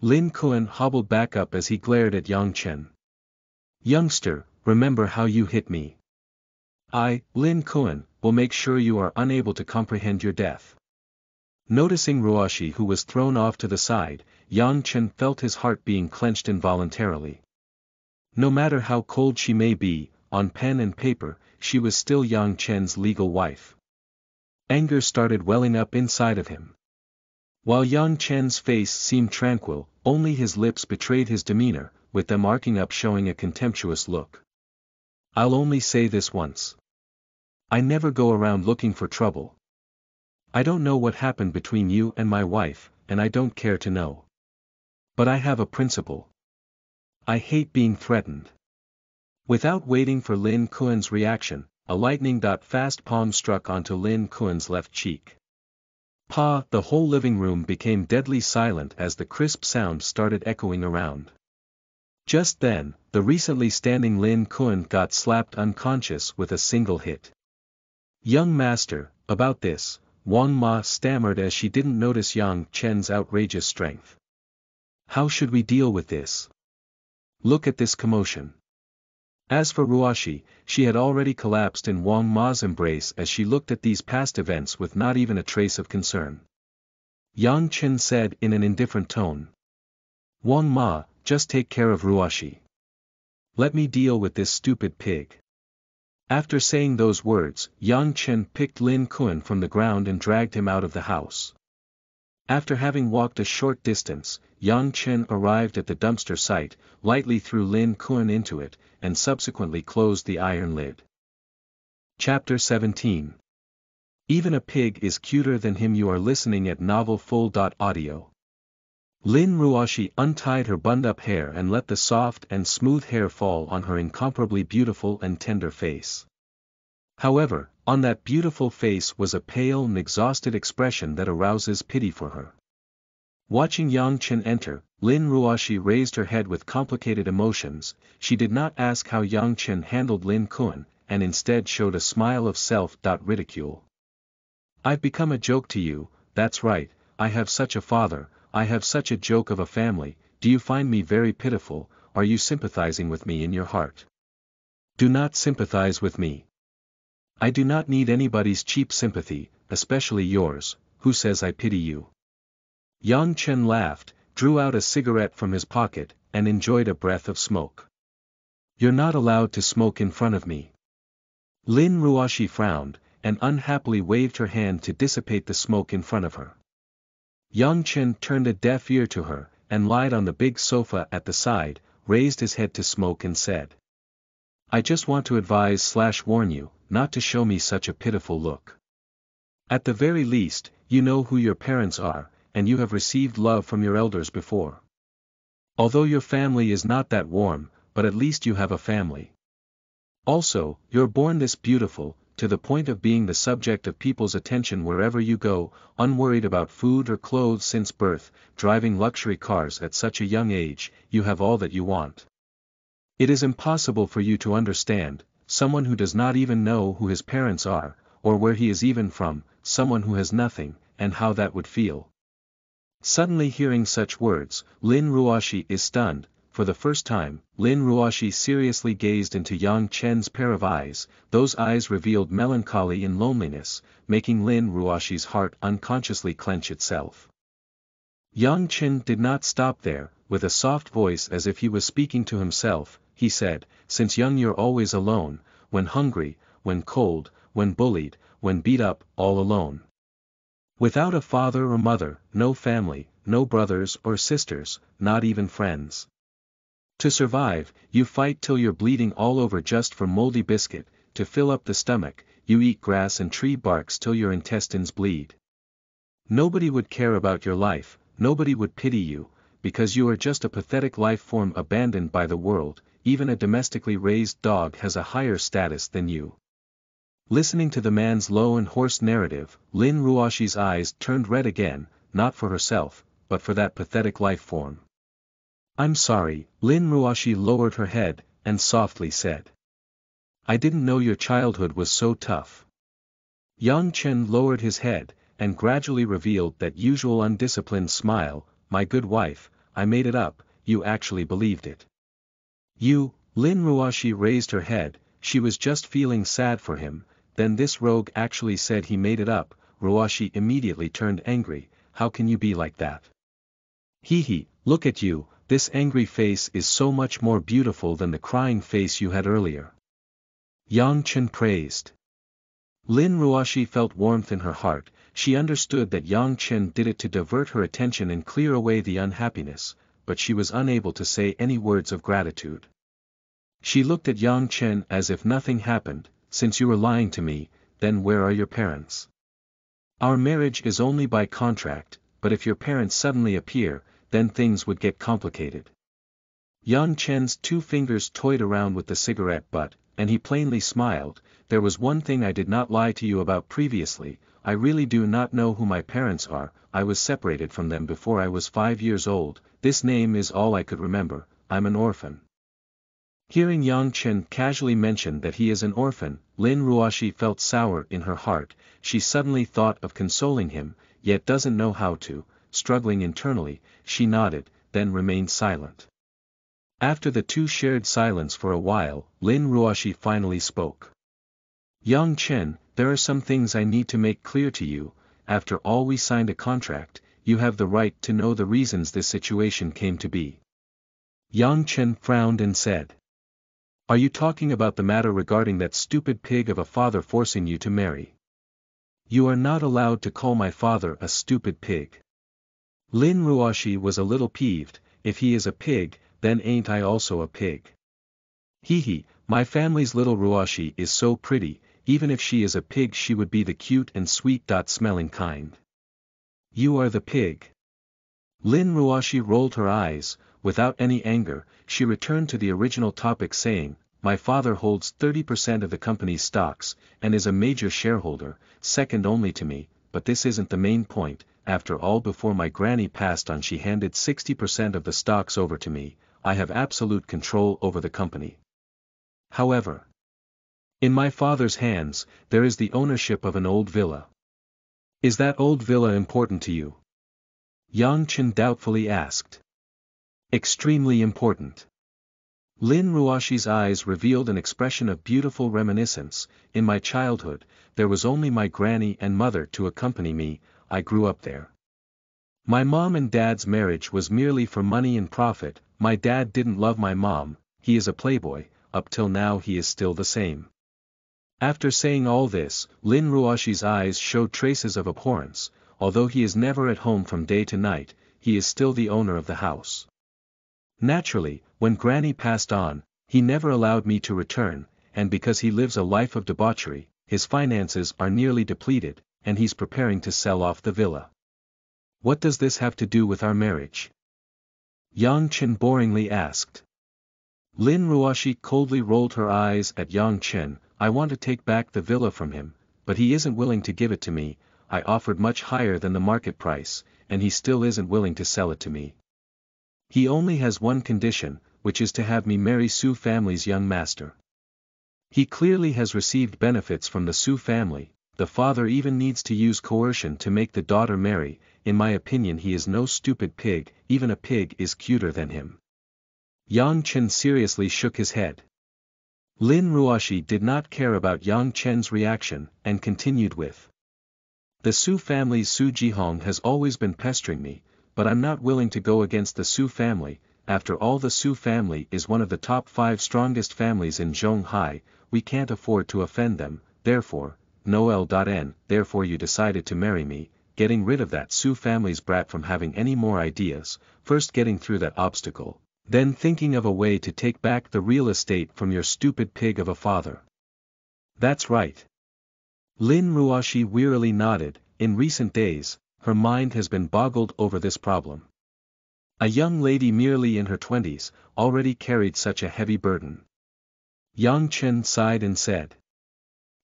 Lin Kuan hobbled back up as he glared at Yang Chen. Youngster, remember how you hit me. I, Lin Kuan, will make sure you are unable to comprehend your death. Noticing Ruoshi who was thrown off to the side, Yang Chen felt his heart being clenched involuntarily. No matter how cold she may be, on pen and paper, she was still Yang Chen's legal wife. Anger started welling up inside of him. While Yang Chen's face seemed tranquil, only his lips betrayed his demeanor, with them arcing up showing a contemptuous look. I'll only say this once. I never go around looking for trouble. I don't know what happened between you and my wife, and I don't care to know. But I have a principle. I hate being threatened. Without waiting for Lin Kuan's reaction, a lightning-fast palm struck onto Lin Kuan's left cheek. Pa, the whole living room became deadly silent as the crisp sound started echoing around. Just then, the recently standing Lin Kuan got slapped unconscious with a single hit. Young master, about this, Wang Ma stammered as she didn't notice Yang Chen's outrageous strength. How should we deal with this? Look at this commotion. As for Ruoshi, she had already collapsed in Wang Ma's embrace as she looked at these past events with not even a trace of concern. Yang Chen said in an indifferent tone. Wang Ma, just take care of Ruoshi. Let me deal with this stupid pig. After saying those words, Yang Chen picked Lin Kuan from the ground and dragged him out of the house. After having walked a short distance, Yang Chen arrived at the dumpster site, lightly threw Lin Kuan into it, and subsequently closed the iron lid. Chapter 17 Even a pig is cuter than him you are listening at novelfull.audio. Lin Ruoshi untied her bund-up hair and let the soft and smooth hair fall on her incomparably beautiful and tender face. However, on that beautiful face was a pale and exhausted expression that arouses pity for her. Watching Yang Chen enter, Lin Ruoshi raised her head with complicated emotions, she did not ask how Yang Chen handled Lin Kuan, and instead showed a smile of self-ridicule. I've become a joke to you, that's right, I have such a father, I have such a joke of a family, do you find me very pitiful, are you sympathizing with me in your heart? Do not sympathize with me. I do not need anybody's cheap sympathy, especially yours, who says I pity you? Yang Chen laughed, drew out a cigarette from his pocket, and enjoyed a breath of smoke. You're not allowed to smoke in front of me. Lin Ruoshi frowned, and unhappily waved her hand to dissipate the smoke in front of her. Yang Chen turned a deaf ear to her, and lied on the big sofa at the side, raised his head to smoke and said. I just want to advise slash warn you, not to show me such a pitiful look. At the very least, you know who your parents are, and you have received love from your elders before. Although your family is not that warm, but at least you have a family. Also, you're born this beautiful, to the point of being the subject of people's attention wherever you go, unworried about food or clothes since birth, driving luxury cars at such a young age, you have all that you want. It is impossible for you to understand, someone who does not even know who his parents are, or where he is even from, someone who has nothing, and how that would feel. Suddenly hearing such words, Lin Ruoshi is stunned, for the first time, Lin Ruoshi seriously gazed into Yang Chen's pair of eyes, those eyes revealed melancholy and loneliness, making Lin Ruoshi's heart unconsciously clench itself. Yang Chen did not stop there, with a soft voice as if he was speaking to himself, he said, since young you're always alone, when hungry, when cold, when bullied, when beat up, all alone. Without a father or mother, no family, no brothers or sisters, not even friends. To survive, you fight till you're bleeding all over just for moldy biscuit, to fill up the stomach, you eat grass and tree barks till your intestines bleed. Nobody would care about your life, nobody would pity you, because you are just a pathetic life form abandoned by the world, even a domestically raised dog has a higher status than you. Listening to the man's low and hoarse narrative, Lin Ruoshi's eyes turned red again, not for herself, but for that pathetic life form. I'm sorry, Lin Ruoshi lowered her head, and softly said. I didn't know your childhood was so tough. Yang Chen lowered his head, and gradually revealed that usual undisciplined smile, my good wife, I made it up, you actually believed it. You, Lin Ruoshi raised her head, she was just feeling sad for him, then this rogue actually said he made it up, Ruoshi immediately turned angry, how can you be like that? Hee hee, look at you, this angry face is so much more beautiful than the crying face you had earlier. Yang Chen praised. Lin Ruoshi felt warmth in her heart, she understood that Yang Chen did it to divert her attention and clear away the unhappiness, but she was unable to say any words of gratitude. She looked at Yang Chen as if nothing happened, since you were lying to me, then where are your parents? Our marriage is only by contract, but if your parents suddenly appear, then things would get complicated. Yang Chen's two fingers toyed around with the cigarette butt, and he plainly smiled, there was one thing I did not lie to you about previously, I really do not know who my parents are, I was separated from them before I was five years old, this name is all I could remember, I'm an orphan. Hearing Yang Chen casually mention that he is an orphan, Lin Ruoshi felt sour in her heart, she suddenly thought of consoling him, yet doesn't know how to, struggling internally, she nodded, then remained silent. After the two shared silence for a while, Lin Ruoshi finally spoke. Yang Chen, there are some things I need to make clear to you, after all we signed a contract, you have the right to know the reasons this situation came to be. Yang Chen frowned and said. Are you talking about the matter regarding that stupid pig of a father forcing you to marry? You are not allowed to call my father a stupid pig. Lin Ruoshi was a little peeved, if he is a pig, then ain't I also a pig. Hee, my family's little Ruoshi is so pretty, even if she is a pig she would be the cute and sweet dot smelling kind. You are the pig. Lin Ruoshi rolled her eyes, without any anger, she returned to the original topic saying, my father holds 30% of the company's stocks, and is a major shareholder, second only to me, but this isn't the main point, after all before my granny passed on she handed 60% of the stocks over to me, I have absolute control over the company. However, in my father's hands, there is the ownership of an old villa. Is that old villa important to you? Yang Chen doubtfully asked. Extremely important. Lin Ruoshi's eyes revealed an expression of beautiful reminiscence, in my childhood, there was only my granny and mother to accompany me, I grew up there. My mom and dad's marriage was merely for money and profit, my dad didn't love my mom, he is a playboy, up till now he is still the same. After saying all this, Lin Ruoshi's eyes showed traces of abhorrence, although he is never at home from day to night, he is still the owner of the house. Naturally, when Granny passed on, he never allowed me to return, and because he lives a life of debauchery, his finances are nearly depleted, and he's preparing to sell off the villa. What does this have to do with our marriage? Yang Chen boringly asked. Lin Ruoshi coldly rolled her eyes at Yang Chen, I want to take back the villa from him, but he isn't willing to give it to me, I offered much higher than the market price, and he still isn't willing to sell it to me. He only has one condition, which is to have me marry Su family's young master. He clearly has received benefits from the Su family, the father even needs to use coercion to make the daughter marry, in my opinion he is no stupid pig, even a pig is cuter than him. Yang Chen seriously shook his head. Lin Ruoshi did not care about Yang Chen's reaction, and continued with. The Su family's Su Jihong has always been pestering me, but I'm not willing to go against the Su family, after all the Su family is one of the top five strongest families in Zhonghai, we can't afford to offend them, therefore, Noel.n, therefore you decided to marry me, getting rid of that Su family's brat from having any more ideas, first getting through that obstacle, then thinking of a way to take back the real estate from your stupid pig of a father. That's right. Lin Ruoshi wearily nodded, in recent days, her mind has been boggled over this problem. A young lady merely in her twenties, already carried such a heavy burden. Yang Chen sighed and said.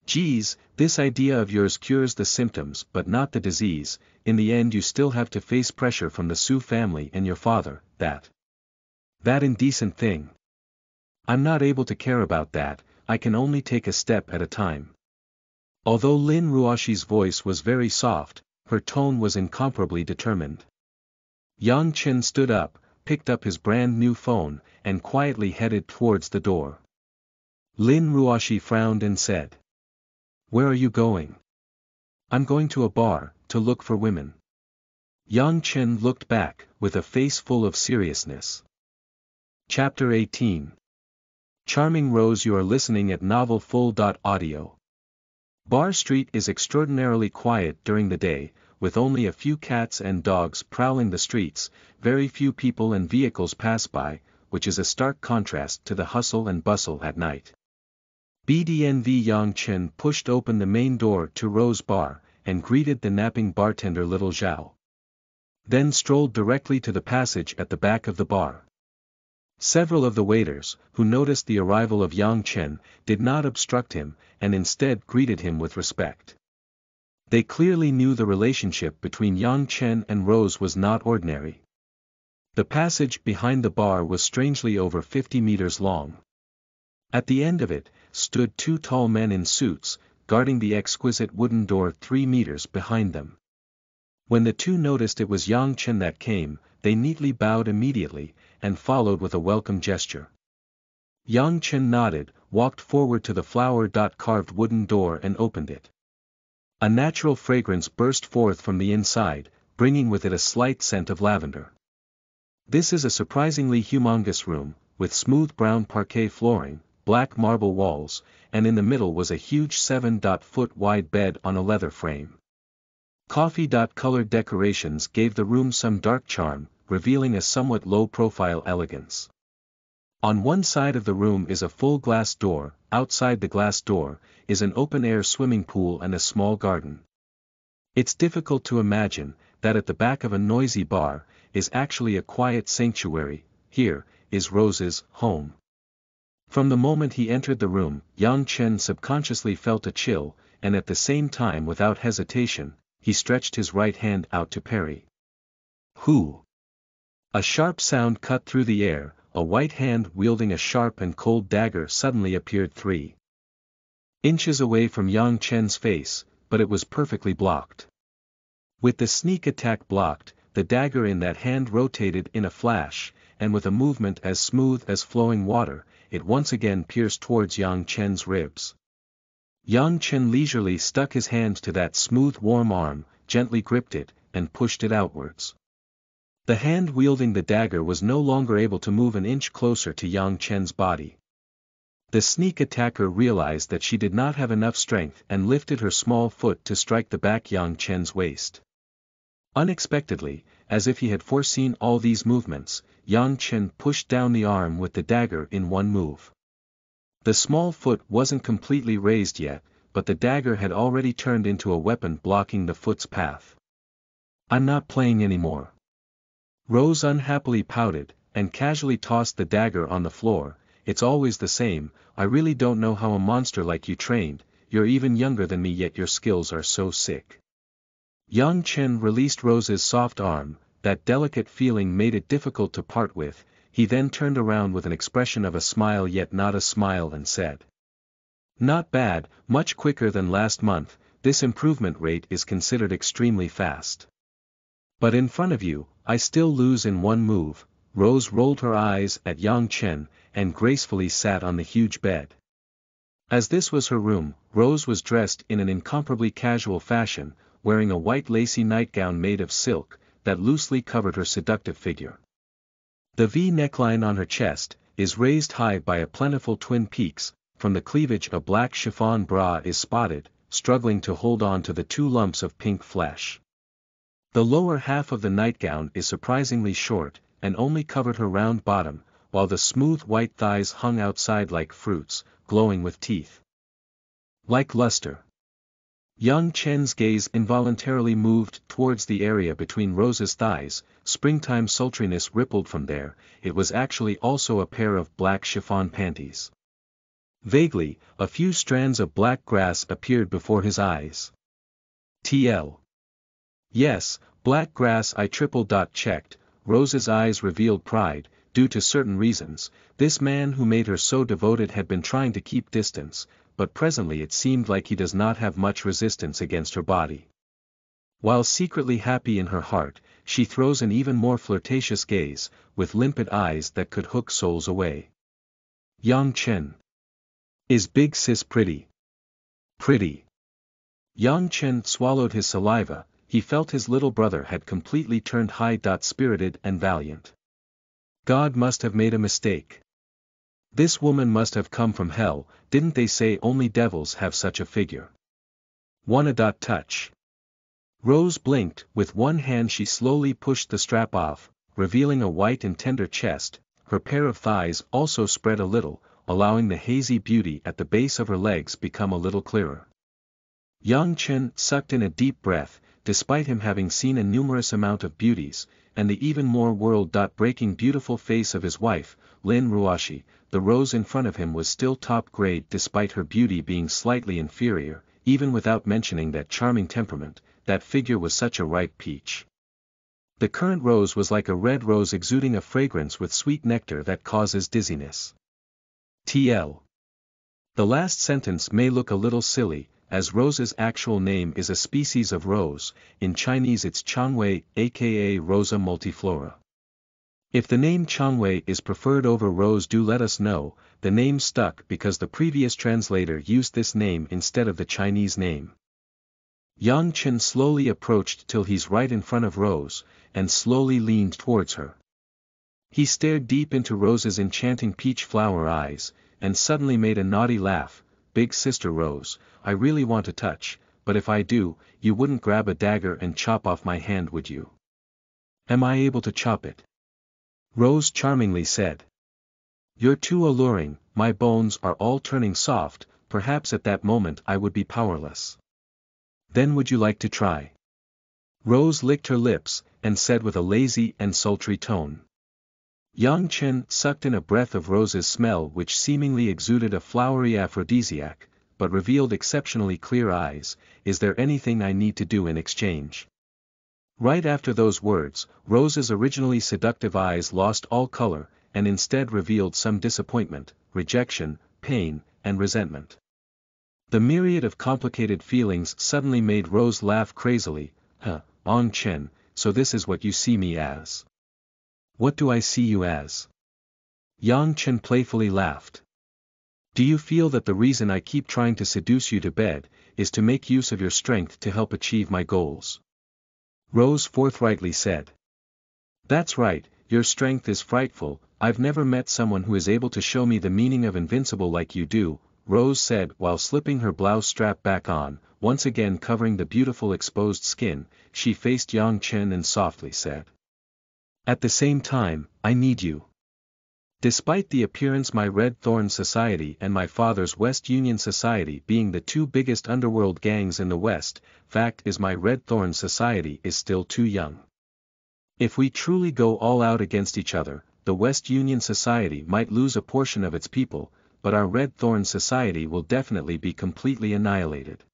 Geez, this idea of yours cures the symptoms but not the disease, in the end you still have to face pressure from the Su family and your father, that. That indecent thing. I'm not able to care about that, I can only take a step at a time. Although Lin Ruoshi's voice was very soft, her tone was incomparably determined. Yang Chen stood up, picked up his brand new phone, and quietly headed towards the door. Lin Ruoshi frowned and said. Where are you going? I'm going to a bar, to look for women. Yang Chen looked back, with a face full of seriousness. Chapter 18 Charming Rose You are listening at novelfull.audio. Bar Street is extraordinarily quiet during the day, with only a few cats and dogs prowling the streets, very few people and vehicles pass by, which is a stark contrast to the hustle and bustle at night. BDNV Yang Chen pushed open the main door to Rose Bar, and greeted the napping bartender Little Zhao. Then strolled directly to the passage at the back of the bar. Several of the waiters, who noticed the arrival of Yang Chen, did not obstruct him, and instead greeted him with respect. They clearly knew the relationship between Yang Chen and Rose was not ordinary. The passage behind the bar was strangely over 50 meters long. At the end of it, stood two tall men in suits, guarding the exquisite wooden door three meters behind them. When the two noticed it was Yang Chen that came, they neatly bowed immediately, and followed with a welcome gesture. Yang Chen nodded, walked forward to the flower-carved wooden door and opened it. A natural fragrance burst forth from the inside, bringing with it a slight scent of lavender. This is a surprisingly humongous room, with smooth brown parquet flooring, black marble walls, and in the middle was a huge 7-foot wide bed on a leather frame. Coffee-colored decorations gave the room some dark charm, revealing a somewhat low-profile elegance. On one side of the room is a full glass door, outside the glass door, is an open-air swimming pool and a small garden. It's difficult to imagine, that at the back of a noisy bar, is actually a quiet sanctuary, here, is Rose's home. From the moment he entered the room, Yang Chen subconsciously felt a chill, and at the same time without hesitation, he stretched his right hand out to parry. Who? A sharp sound cut through the air, a white hand wielding a sharp and cold dagger suddenly appeared three inches away from Yang Chen's face, but it was perfectly blocked. With the sneak attack blocked, the dagger in that hand rotated in a flash, and with a movement as smooth as flowing water, it once again pierced towards Yang Chen's ribs. Yang Chen leisurely stuck his hand to that smooth warm arm, gently gripped it, and pushed it outwards. The hand wielding the dagger was no longer able to move an inch closer to Yang Chen's body. The sneak attacker realized that she did not have enough strength and lifted her small foot to strike the back Yang Chen's waist. Unexpectedly, as if he had foreseen all these movements, Yang Chen pushed down the arm with the dagger in one move. The small foot wasn't completely raised yet, but the dagger had already turned into a weapon blocking the foot's path. I'm not playing anymore. Rose unhappily pouted, and casually tossed the dagger on the floor, it's always the same, I really don't know how a monster like you trained, you're even younger than me yet your skills are so sick. Yang Chen released Rose's soft arm, that delicate feeling made it difficult to part with, he then turned around with an expression of a smile yet not a smile and said. Not bad, much quicker than last month, this improvement rate is considered extremely fast. But in front of you, I still lose in one move, Rose rolled her eyes at Yang Chen, and gracefully sat on the huge bed. As this was her room, Rose was dressed in an incomparably casual fashion, wearing a white lacy nightgown made of silk, that loosely covered her seductive figure. The V neckline on her chest, is raised high by a plentiful twin peaks, from the cleavage a black chiffon bra is spotted, struggling to hold on to the two lumps of pink flesh. The lower half of the nightgown is surprisingly short, and only covered her round bottom, while the smooth white thighs hung outside like fruits, glowing with teeth. Like luster. Yang Chen's gaze involuntarily moved towards the area between Rose's thighs, springtime sultriness rippled from there, it was actually also a pair of black chiffon panties. Vaguely, a few strands of black grass appeared before his eyes. TL. Yes, black grass I triple dot checked, Rose's eyes revealed pride, due to certain reasons, this man who made her so devoted had been trying to keep distance, but presently it seemed like he does not have much resistance against her body. While secretly happy in her heart, she throws an even more flirtatious gaze, with limpid eyes that could hook souls away. Yang Chen. Is Big Sis pretty? Pretty. Yang Chen swallowed his saliva, he felt his little brother had completely turned high-spirited and valiant. God must have made a mistake. This woman must have come from hell, didn't they say only devils have such a figure? Wanna dot touch. Rose blinked, with one hand she slowly pushed the strap off, revealing a white and tender chest, her pair of thighs also spread a little, allowing the hazy beauty at the base of her legs become a little clearer. Yang Chen sucked in a deep breath, despite him having seen a numerous amount of beauties, and the even more world-breaking beautiful face of his wife, Lin Ruoshi, the rose in front of him was still top grade despite her beauty being slightly inferior, even without mentioning that charming temperament, that figure was such a ripe peach. The current rose was like a red rose exuding a fragrance with sweet nectar that causes dizziness. TL. The last sentence may look a little silly, as Rose's actual name is a species of rose, in Chinese it's Changwei, aka Rosa multiflora. If the name Changwei is preferred over Rose do let us know, the name stuck because the previous translator used this name instead of the Chinese name. Yang Chen slowly approached till he's right in front of Rose, and slowly leaned towards her. He stared deep into Rose's enchanting peach flower eyes, and suddenly made a naughty laugh, big sister Rose, I really want to touch, but if I do, you wouldn't grab a dagger and chop off my hand would you? Am I able to chop it? Rose charmingly said. You're too alluring, my bones are all turning soft, perhaps at that moment I would be powerless. Then would you like to try? Rose licked her lips, and said with a lazy and sultry tone. Yang Chen sucked in a breath of Rose's smell which seemingly exuded a flowery aphrodisiac, but revealed exceptionally clear eyes, is there anything I need to do in exchange? Right after those words, Rose's originally seductive eyes lost all color, and instead revealed some disappointment, rejection, pain, and resentment. The myriad of complicated feelings suddenly made Rose laugh crazily, huh, Yang Chen, so this is what you see me as. What do I see you as? Yang Chen playfully laughed. Do you feel that the reason I keep trying to seduce you to bed, is to make use of your strength to help achieve my goals? Rose forthrightly said. That's right, your strength is frightful, I've never met someone who is able to show me the meaning of invincible like you do, Rose said while slipping her blouse strap back on, once again covering the beautiful exposed skin, she faced Yang Chen and softly said. At the same time, I need you. Despite the appearance my Red Thorn Society and my father's West Union Society being the two biggest underworld gangs in the West, fact is my Red Thorn Society is still too young. If we truly go all out against each other, the West Union Society might lose a portion of its people, but our Red Thorn Society will definitely be completely annihilated.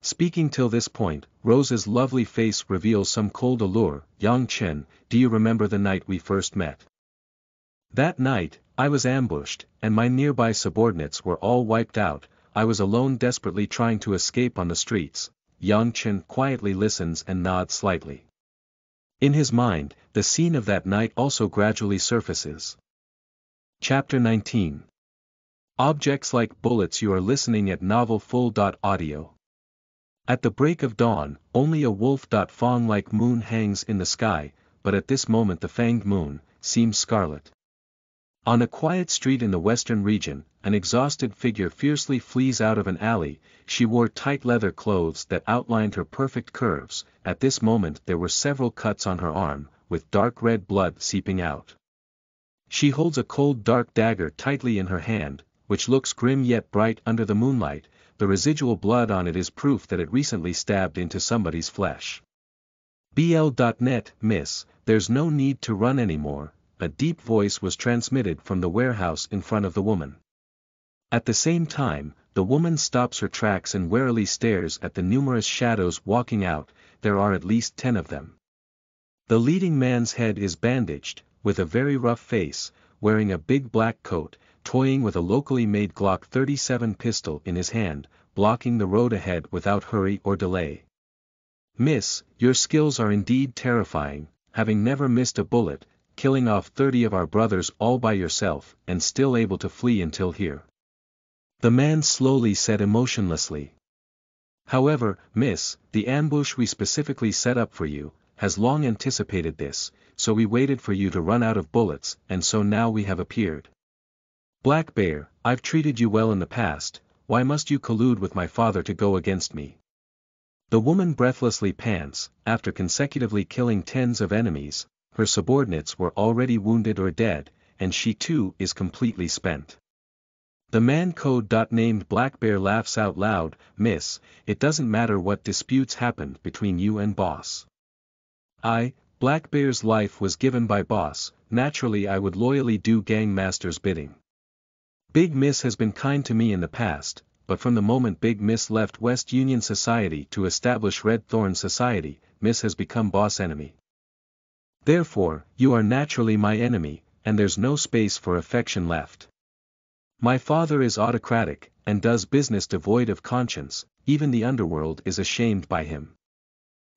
Speaking till this point, Rose's lovely face reveals some cold allure, Yang Chen, do you remember the night we first met? That night, I was ambushed, and my nearby subordinates were all wiped out, I was alone desperately trying to escape on the streets, Yang Chen quietly listens and nods slightly. In his mind, the scene of that night also gradually surfaces. Chapter 19 Objects like bullets you are listening at novelfull.audio. At the break of dawn, only a wolf-fang like moon hangs in the sky, but at this moment the fanged moon, seems scarlet. On a quiet street in the western region, an exhausted figure fiercely flees out of an alley, she wore tight leather clothes that outlined her perfect curves, at this moment there were several cuts on her arm, with dark red blood seeping out. She holds a cold dark dagger tightly in her hand, which looks grim yet bright under the moonlight, the residual blood on it is proof that it recently stabbed into somebody's flesh. BL.net, Miss, there's no need to run anymore, a deep voice was transmitted from the warehouse in front of the woman. At the same time, the woman stops her tracks and warily stares at the numerous shadows walking out, there are at least ten of them. The leading man's head is bandaged, with a very rough face, wearing a big black coat, toying with a locally made Glock 37 pistol in his hand, blocking the road ahead without hurry or delay. Miss, your skills are indeed terrifying, having never missed a bullet, killing off 30 of our brothers all by yourself, and still able to flee until here. The man slowly said emotionlessly. However, miss, the ambush we specifically set up for you, has long anticipated this, so we waited for you to run out of bullets, and so now we have appeared. Black Bear, I've treated you well in the past, why must you collude with my father to go against me? The woman breathlessly pants, after consecutively killing tens of enemies, her subordinates were already wounded or dead, and she too is completely spent. The man code. Named Black Bear laughs out loud, Miss, it doesn't matter what disputes happened between you and boss. I, Black Bear's life was given by boss, naturally I would loyally do gang master's bidding. Big Miss has been kind to me in the past, but from the moment Big Miss left West Union Society to establish Red Thorn Society, Miss has become boss enemy. Therefore, you are naturally my enemy, and there's no space for affection left. My father is autocratic, and does business devoid of conscience, even the underworld is ashamed by him.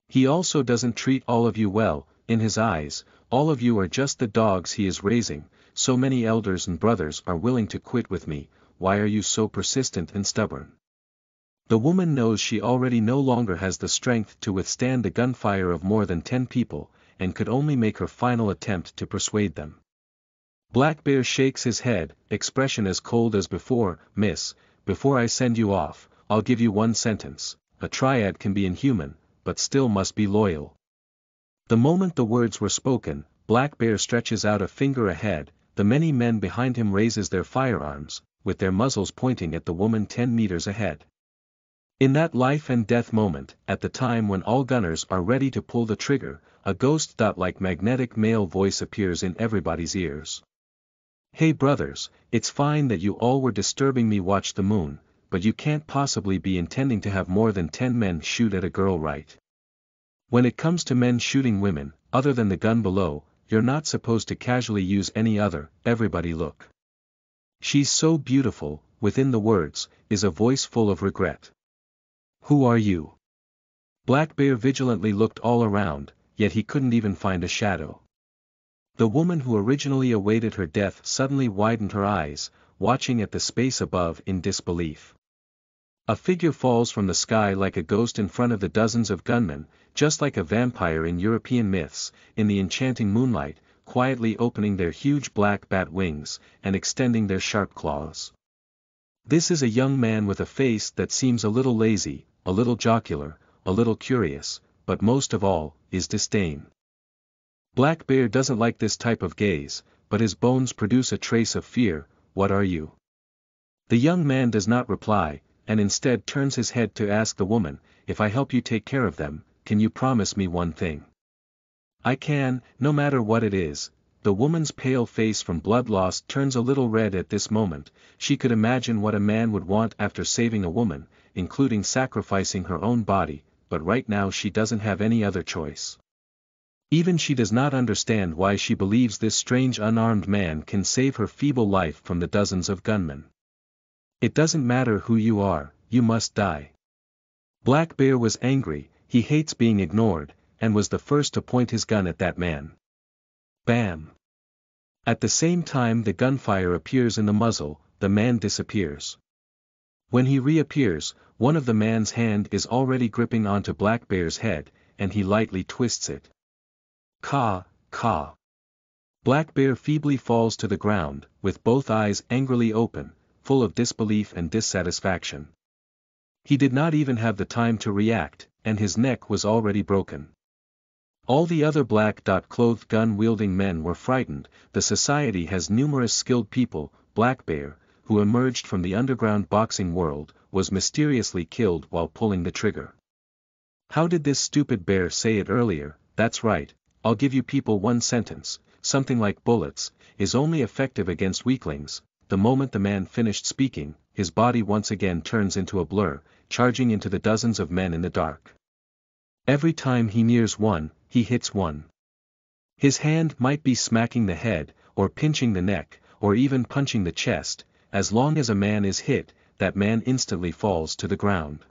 He also doesn't treat all of you well, in his eyes, all of you are just the dogs he is raising, so many elders and brothers are willing to quit with me, why are you so persistent and stubborn? The woman knows she already no longer has the strength to withstand the gunfire of more than ten people, and could only make her final attempt to persuade them. Black Bear shakes his head, expression as cold as before, Miss, before I send you off, I'll give you one sentence, a triad can be inhuman, but still must be loyal. The moment the words were spoken, Black Bear stretches out a finger ahead, the many men behind him raises their firearms, with their muzzles pointing at the woman ten meters ahead. In that life and death moment, at the time when all gunners are ready to pull the trigger, a ghost-like magnetic male voice appears in everybody's ears. Hey brothers, it's fine that you all were disturbing me watch the moon, but you can't possibly be intending to have more than ten men shoot at a girl right? When it comes to men shooting women, other than the gun below, you're not supposed to casually use any other, everybody look. She's so beautiful, within the words, is a voice full of regret. Who are you? Black Bear vigilantly looked all around, yet he couldn't even find a shadow. The woman who originally awaited her death suddenly widened her eyes, watching at the space above in disbelief. A figure falls from the sky like a ghost in front of the dozens of gunmen, just like a vampire in European myths, in the enchanting moonlight, quietly opening their huge black bat wings, and extending their sharp claws. This is a young man with a face that seems a little lazy, a little jocular, a little curious, but most of all, is disdain. Black Bear doesn't like this type of gaze, but his bones produce a trace of fear, what are you? The young man does not reply, and instead turns his head to ask the woman, if I help you take care of them, can you promise me one thing? I can, no matter what it is. The woman's pale face from blood loss turns a little red at this moment, she could imagine what a man would want after saving a woman, including sacrificing her own body, but right now she doesn't have any other choice. Even she does not understand why she believes this strange unarmed man can save her feeble life from the dozens of gunmen. It doesn't matter who you are, you must die. Black Bear was angry, he hates being ignored, and was the first to point his gun at that man. Bam! At the same time the gunfire appears in the muzzle, the man disappears. When he reappears, one of the man's hand is already gripping onto Black Bear's head, and he lightly twists it. Ka, ka. Black Bear feebly falls to the ground, with both eyes angrily open, full of disbelief and dissatisfaction. He did not even have the time to react, and his neck was already broken. All the other black dot clothed gun-wielding men were frightened, the society has numerous skilled people, Black Bear, who emerged from the underground boxing world, was mysteriously killed while pulling the trigger. How did this stupid bear say it earlier, that's right, I'll give you people one sentence, something like bullets, is only effective against weaklings, the moment the man finished speaking, his body once again turns into a blur, charging into the dozens of men in the dark. Every time he nears one, he hits one. His hand might be smacking the head, or pinching the neck, or even punching the chest, as long as a man is hit, that man instantly falls to the ground.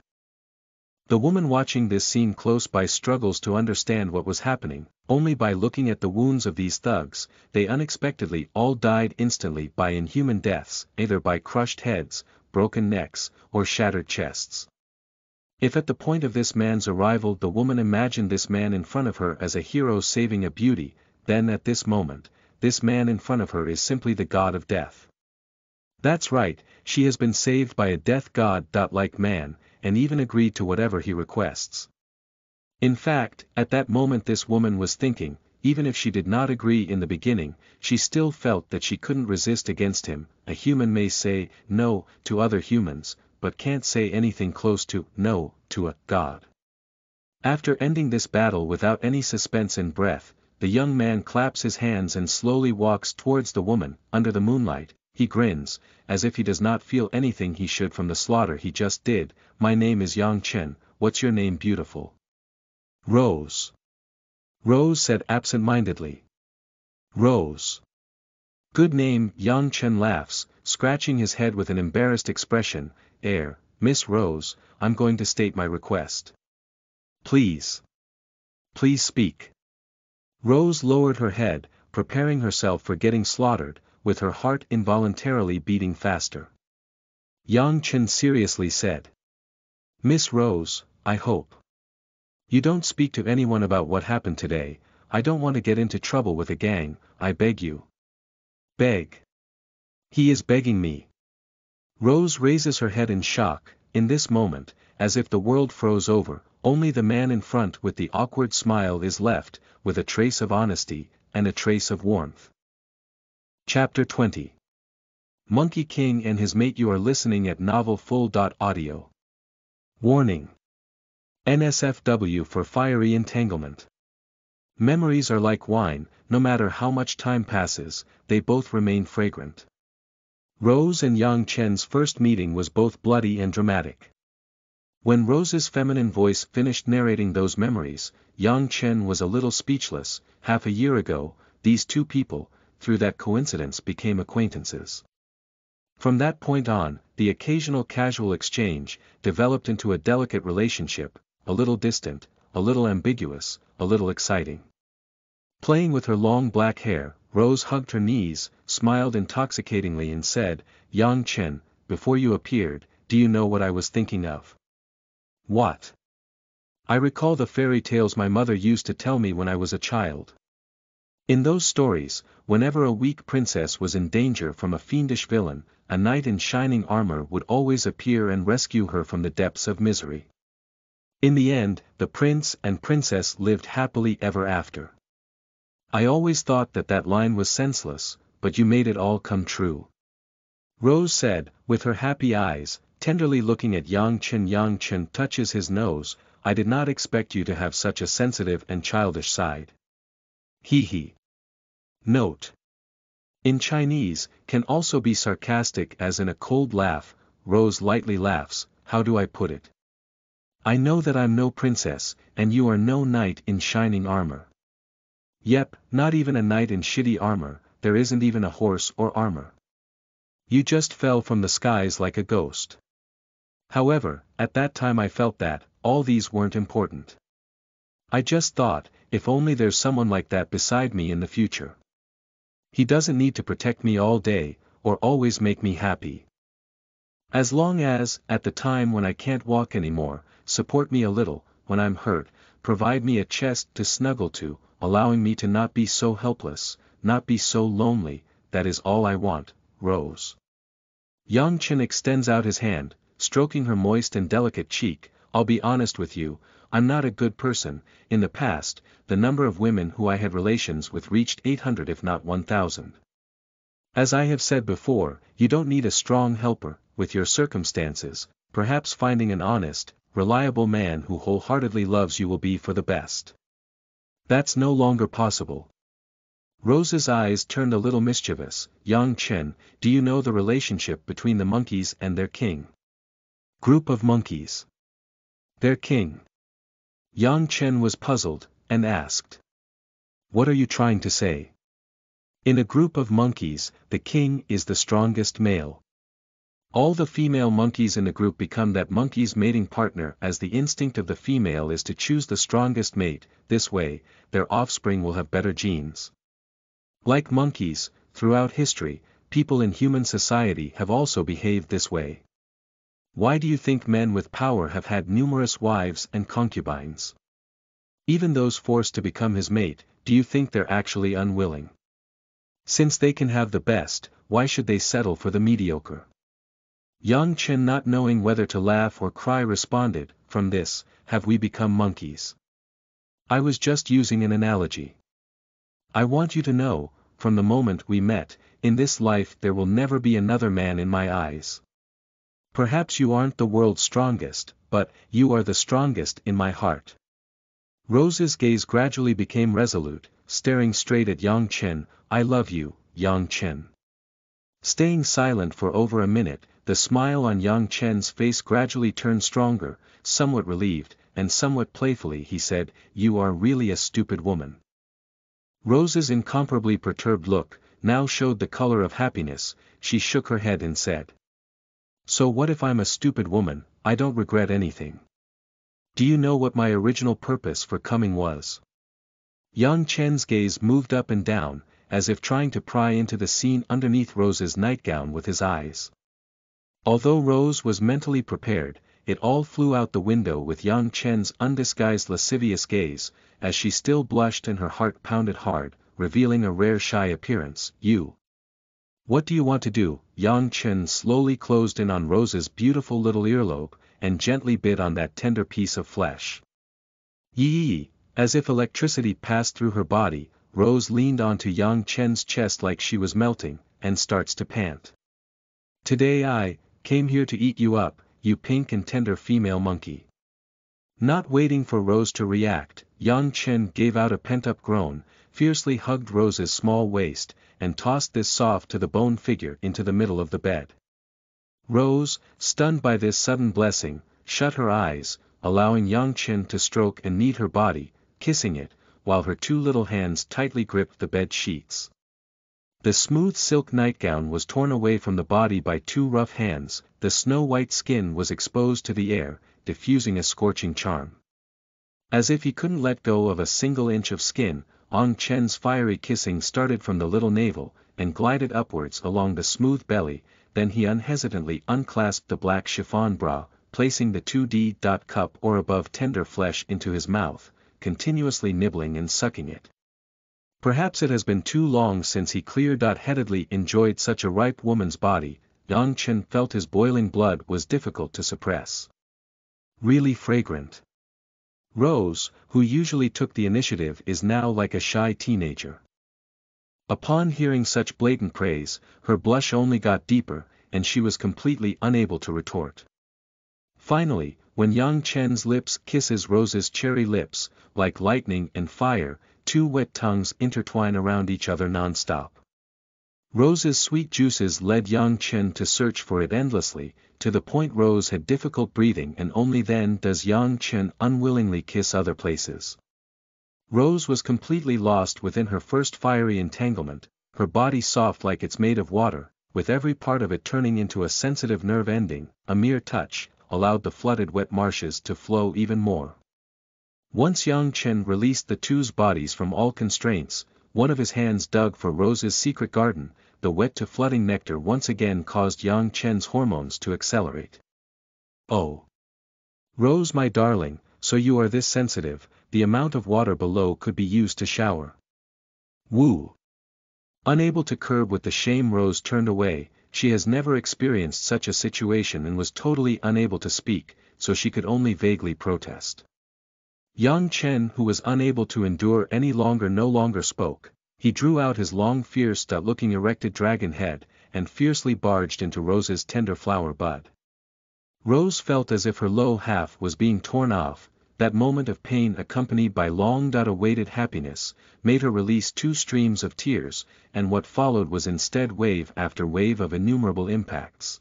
The woman watching this scene close by struggles to understand what was happening, only by looking at the wounds of these thugs, they unexpectedly all died instantly by inhuman deaths, either by crushed heads, broken necks, or shattered chests. If at the point of this man's arrival the woman imagined this man in front of her as a hero saving a beauty, then at this moment, this man in front of her is simply the god of death. That's right, she has been saved by a death god like man, and even agreed to whatever he requests. In fact, at that moment this woman was thinking, even if she did not agree in the beginning, she still felt that she couldn't resist against him, a human may say, no, to other humans, but can't say anything close to, no, to a, God. After ending this battle without any suspense in breath, the young man claps his hands and slowly walks towards the woman, under the moonlight, he grins, as if he does not feel anything he should from the slaughter he just did, my name is Yang Chen, what's your name beautiful? Rose. Rose said absent-mindedly. Rose. Good name, Yang Chen laughs, scratching his head with an embarrassed expression, air, Miss Rose, I'm going to state my request. Please. Please speak. Rose lowered her head, preparing herself for getting slaughtered, with her heart involuntarily beating faster. Yang Chen seriously said. Miss Rose, I hope. You don't speak to anyone about what happened today, I don't want to get into trouble with a gang, I beg you. Beg. He is begging me. Rose raises her head in shock, in this moment, as if the world froze over, only the man in front with the awkward smile is left, with a trace of honesty, and a trace of warmth. Chapter 20 Monkey King and his mate You are listening at novelfull.audio. Warning. NSFW for fiery entanglement. Memories are like wine, no matter how much time passes, they both remain fragrant. Rose and Yang Chen's first meeting was both bloody and dramatic. When Rose's feminine voice finished narrating those memories, Yang Chen was a little speechless, half a year ago, these two people, through that coincidence became acquaintances. From that point on, the occasional casual exchange, developed into a delicate relationship, a little distant, a little ambiguous, a little exciting. Playing with her long black hair, Rose hugged her knees, smiled intoxicatingly and said, Yang Chen, before you appeared, do you know what I was thinking of? What? I recall the fairy tales my mother used to tell me when I was a child. In those stories, whenever a weak princess was in danger from a fiendish villain, a knight in shining armor would always appear and rescue her from the depths of misery. In the end, the prince and princess lived happily ever after. I always thought that that line was senseless, but you made it all come true. Rose said, with her happy eyes, tenderly looking at Yang Chen Yang Chen touches his nose, I did not expect you to have such a sensitive and childish side. He he. Note. In Chinese, can also be sarcastic as in a cold laugh, Rose lightly laughs, how do I put it? I know that I'm no princess, and you are no knight in shining armor. Yep, not even a knight in shitty armor, there isn't even a horse or armor. You just fell from the skies like a ghost. However, at that time I felt that, all these weren't important. I just thought, if only there's someone like that beside me in the future. He doesn't need to protect me all day, or always make me happy. As long as, at the time when I can't walk anymore, support me a little, when I'm hurt, provide me a chest to snuggle to, allowing me to not be so helpless, not be so lonely, that is all I want, Rose. Yang Chen extends out his hand, stroking her moist and delicate cheek, I'll be honest with you, I'm not a good person, in the past, the number of women who I had relations with reached 800 if not 1000. As I have said before, you don't need a strong helper, with your circumstances, perhaps finding an honest, reliable man who wholeheartedly loves you will be for the best. That's no longer possible, Rose's eyes turned a little mischievous, Yang Chen, do you know the relationship between the monkeys and their king? Group of monkeys. Their king. Yang Chen was puzzled, and asked. What are you trying to say? In a group of monkeys, the king is the strongest male. All the female monkeys in the group become that monkey's mating partner as the instinct of the female is to choose the strongest mate, this way, their offspring will have better genes. Like monkeys, throughout history, people in human society have also behaved this way. Why do you think men with power have had numerous wives and concubines? Even those forced to become his mate, do you think they're actually unwilling? Since they can have the best, why should they settle for the mediocre? Yang Chen not knowing whether to laugh or cry responded, from this, have we become monkeys? I was just using an analogy. I want you to know, from the moment we met, in this life there will never be another man in my eyes. Perhaps you aren't the world's strongest, but, you are the strongest in my heart. Rose's gaze gradually became resolute, staring straight at Yang Chen, I love you, Yang Chen. Staying silent for over a minute, the smile on Yang Chen's face gradually turned stronger, somewhat relieved, and somewhat playfully he said, You are really a stupid woman. Rose's incomparably perturbed look, now showed the color of happiness, she shook her head and said. So what if I'm a stupid woman, I don't regret anything. Do you know what my original purpose for coming was? Yang Chen's gaze moved up and down, as if trying to pry into the scene underneath Rose's nightgown with his eyes. Although Rose was mentally prepared, it all flew out the window with Yang Chen's undisguised lascivious gaze, as she still blushed and her heart pounded hard, revealing a rare shy appearance, you. What do you want to do? Yang Chen slowly closed in on Rose's beautiful little earlobe, and gently bit on that tender piece of flesh. Yee, as if electricity passed through her body, Rose leaned onto Yang Chen's chest like she was melting, and starts to pant. Today I, came here to eat you up, you pink and tender female monkey. Not waiting for Rose to react, Yang Chen gave out a pent-up groan, fiercely hugged Rose's small waist, and tossed this soft-to-the-bone figure into the middle of the bed. Rose, stunned by this sudden blessing, shut her eyes, allowing Yang Chen to stroke and knead her body, kissing it, while her two little hands tightly gripped the bed sheets. The smooth silk nightgown was torn away from the body by two rough hands, the snow-white skin was exposed to the air, diffusing a scorching charm. As if he couldn't let go of a single inch of skin, Yang Chen's fiery kissing started from the little navel, and glided upwards along the smooth belly, then he unhesitantly unclasped the black chiffon bra, placing the 2D dot cup or above tender flesh into his mouth, continuously nibbling and sucking it. Perhaps it has been too long since he clear-headedly enjoyed such a ripe woman's body, Yang Chen felt his boiling blood was difficult to suppress. Really fragrant. Rose, who usually took the initiative is now like a shy teenager. Upon hearing such blatant praise, her blush only got deeper, and she was completely unable to retort. Finally, when Yang Chen's lips kisses Rose's cherry lips, like lightning and fire, two wet tongues intertwine around each other non-stop. Rose's sweet juices led Yang Chen to search for it endlessly, to the point Rose had difficult breathing and only then does Yang Chen unwillingly kiss other places. Rose was completely lost within her first fiery entanglement, her body soft like it's made of water, with every part of it turning into a sensitive nerve ending, a mere touch, allowed the flooded wet marshes to flow even more. Once Yang Chen released the two's bodies from all constraints, one of his hands dug for Rose's secret garden, the wet to flooding nectar once again caused Yang Chen's hormones to accelerate. Oh! Rose my darling, so you are this sensitive, the amount of water below could be used to shower. Woo! Unable to curb with the shame Rose turned away, she has never experienced such a situation and was totally unable to speak, so she could only vaguely protest. Yang Chen who was unable to endure any longer no longer spoke, he drew out his long fierce-looking erected dragon head, and fiercely barged into Rose's tender flower bud. Rose felt as if her low half was being torn off, that moment of pain accompanied by long-awaited happiness, made her release two streams of tears, and what followed was instead wave after wave of innumerable impacts.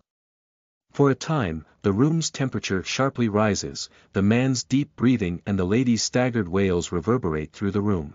For a time, the room's temperature sharply rises, the man's deep breathing and the lady's staggered wails reverberate through the room.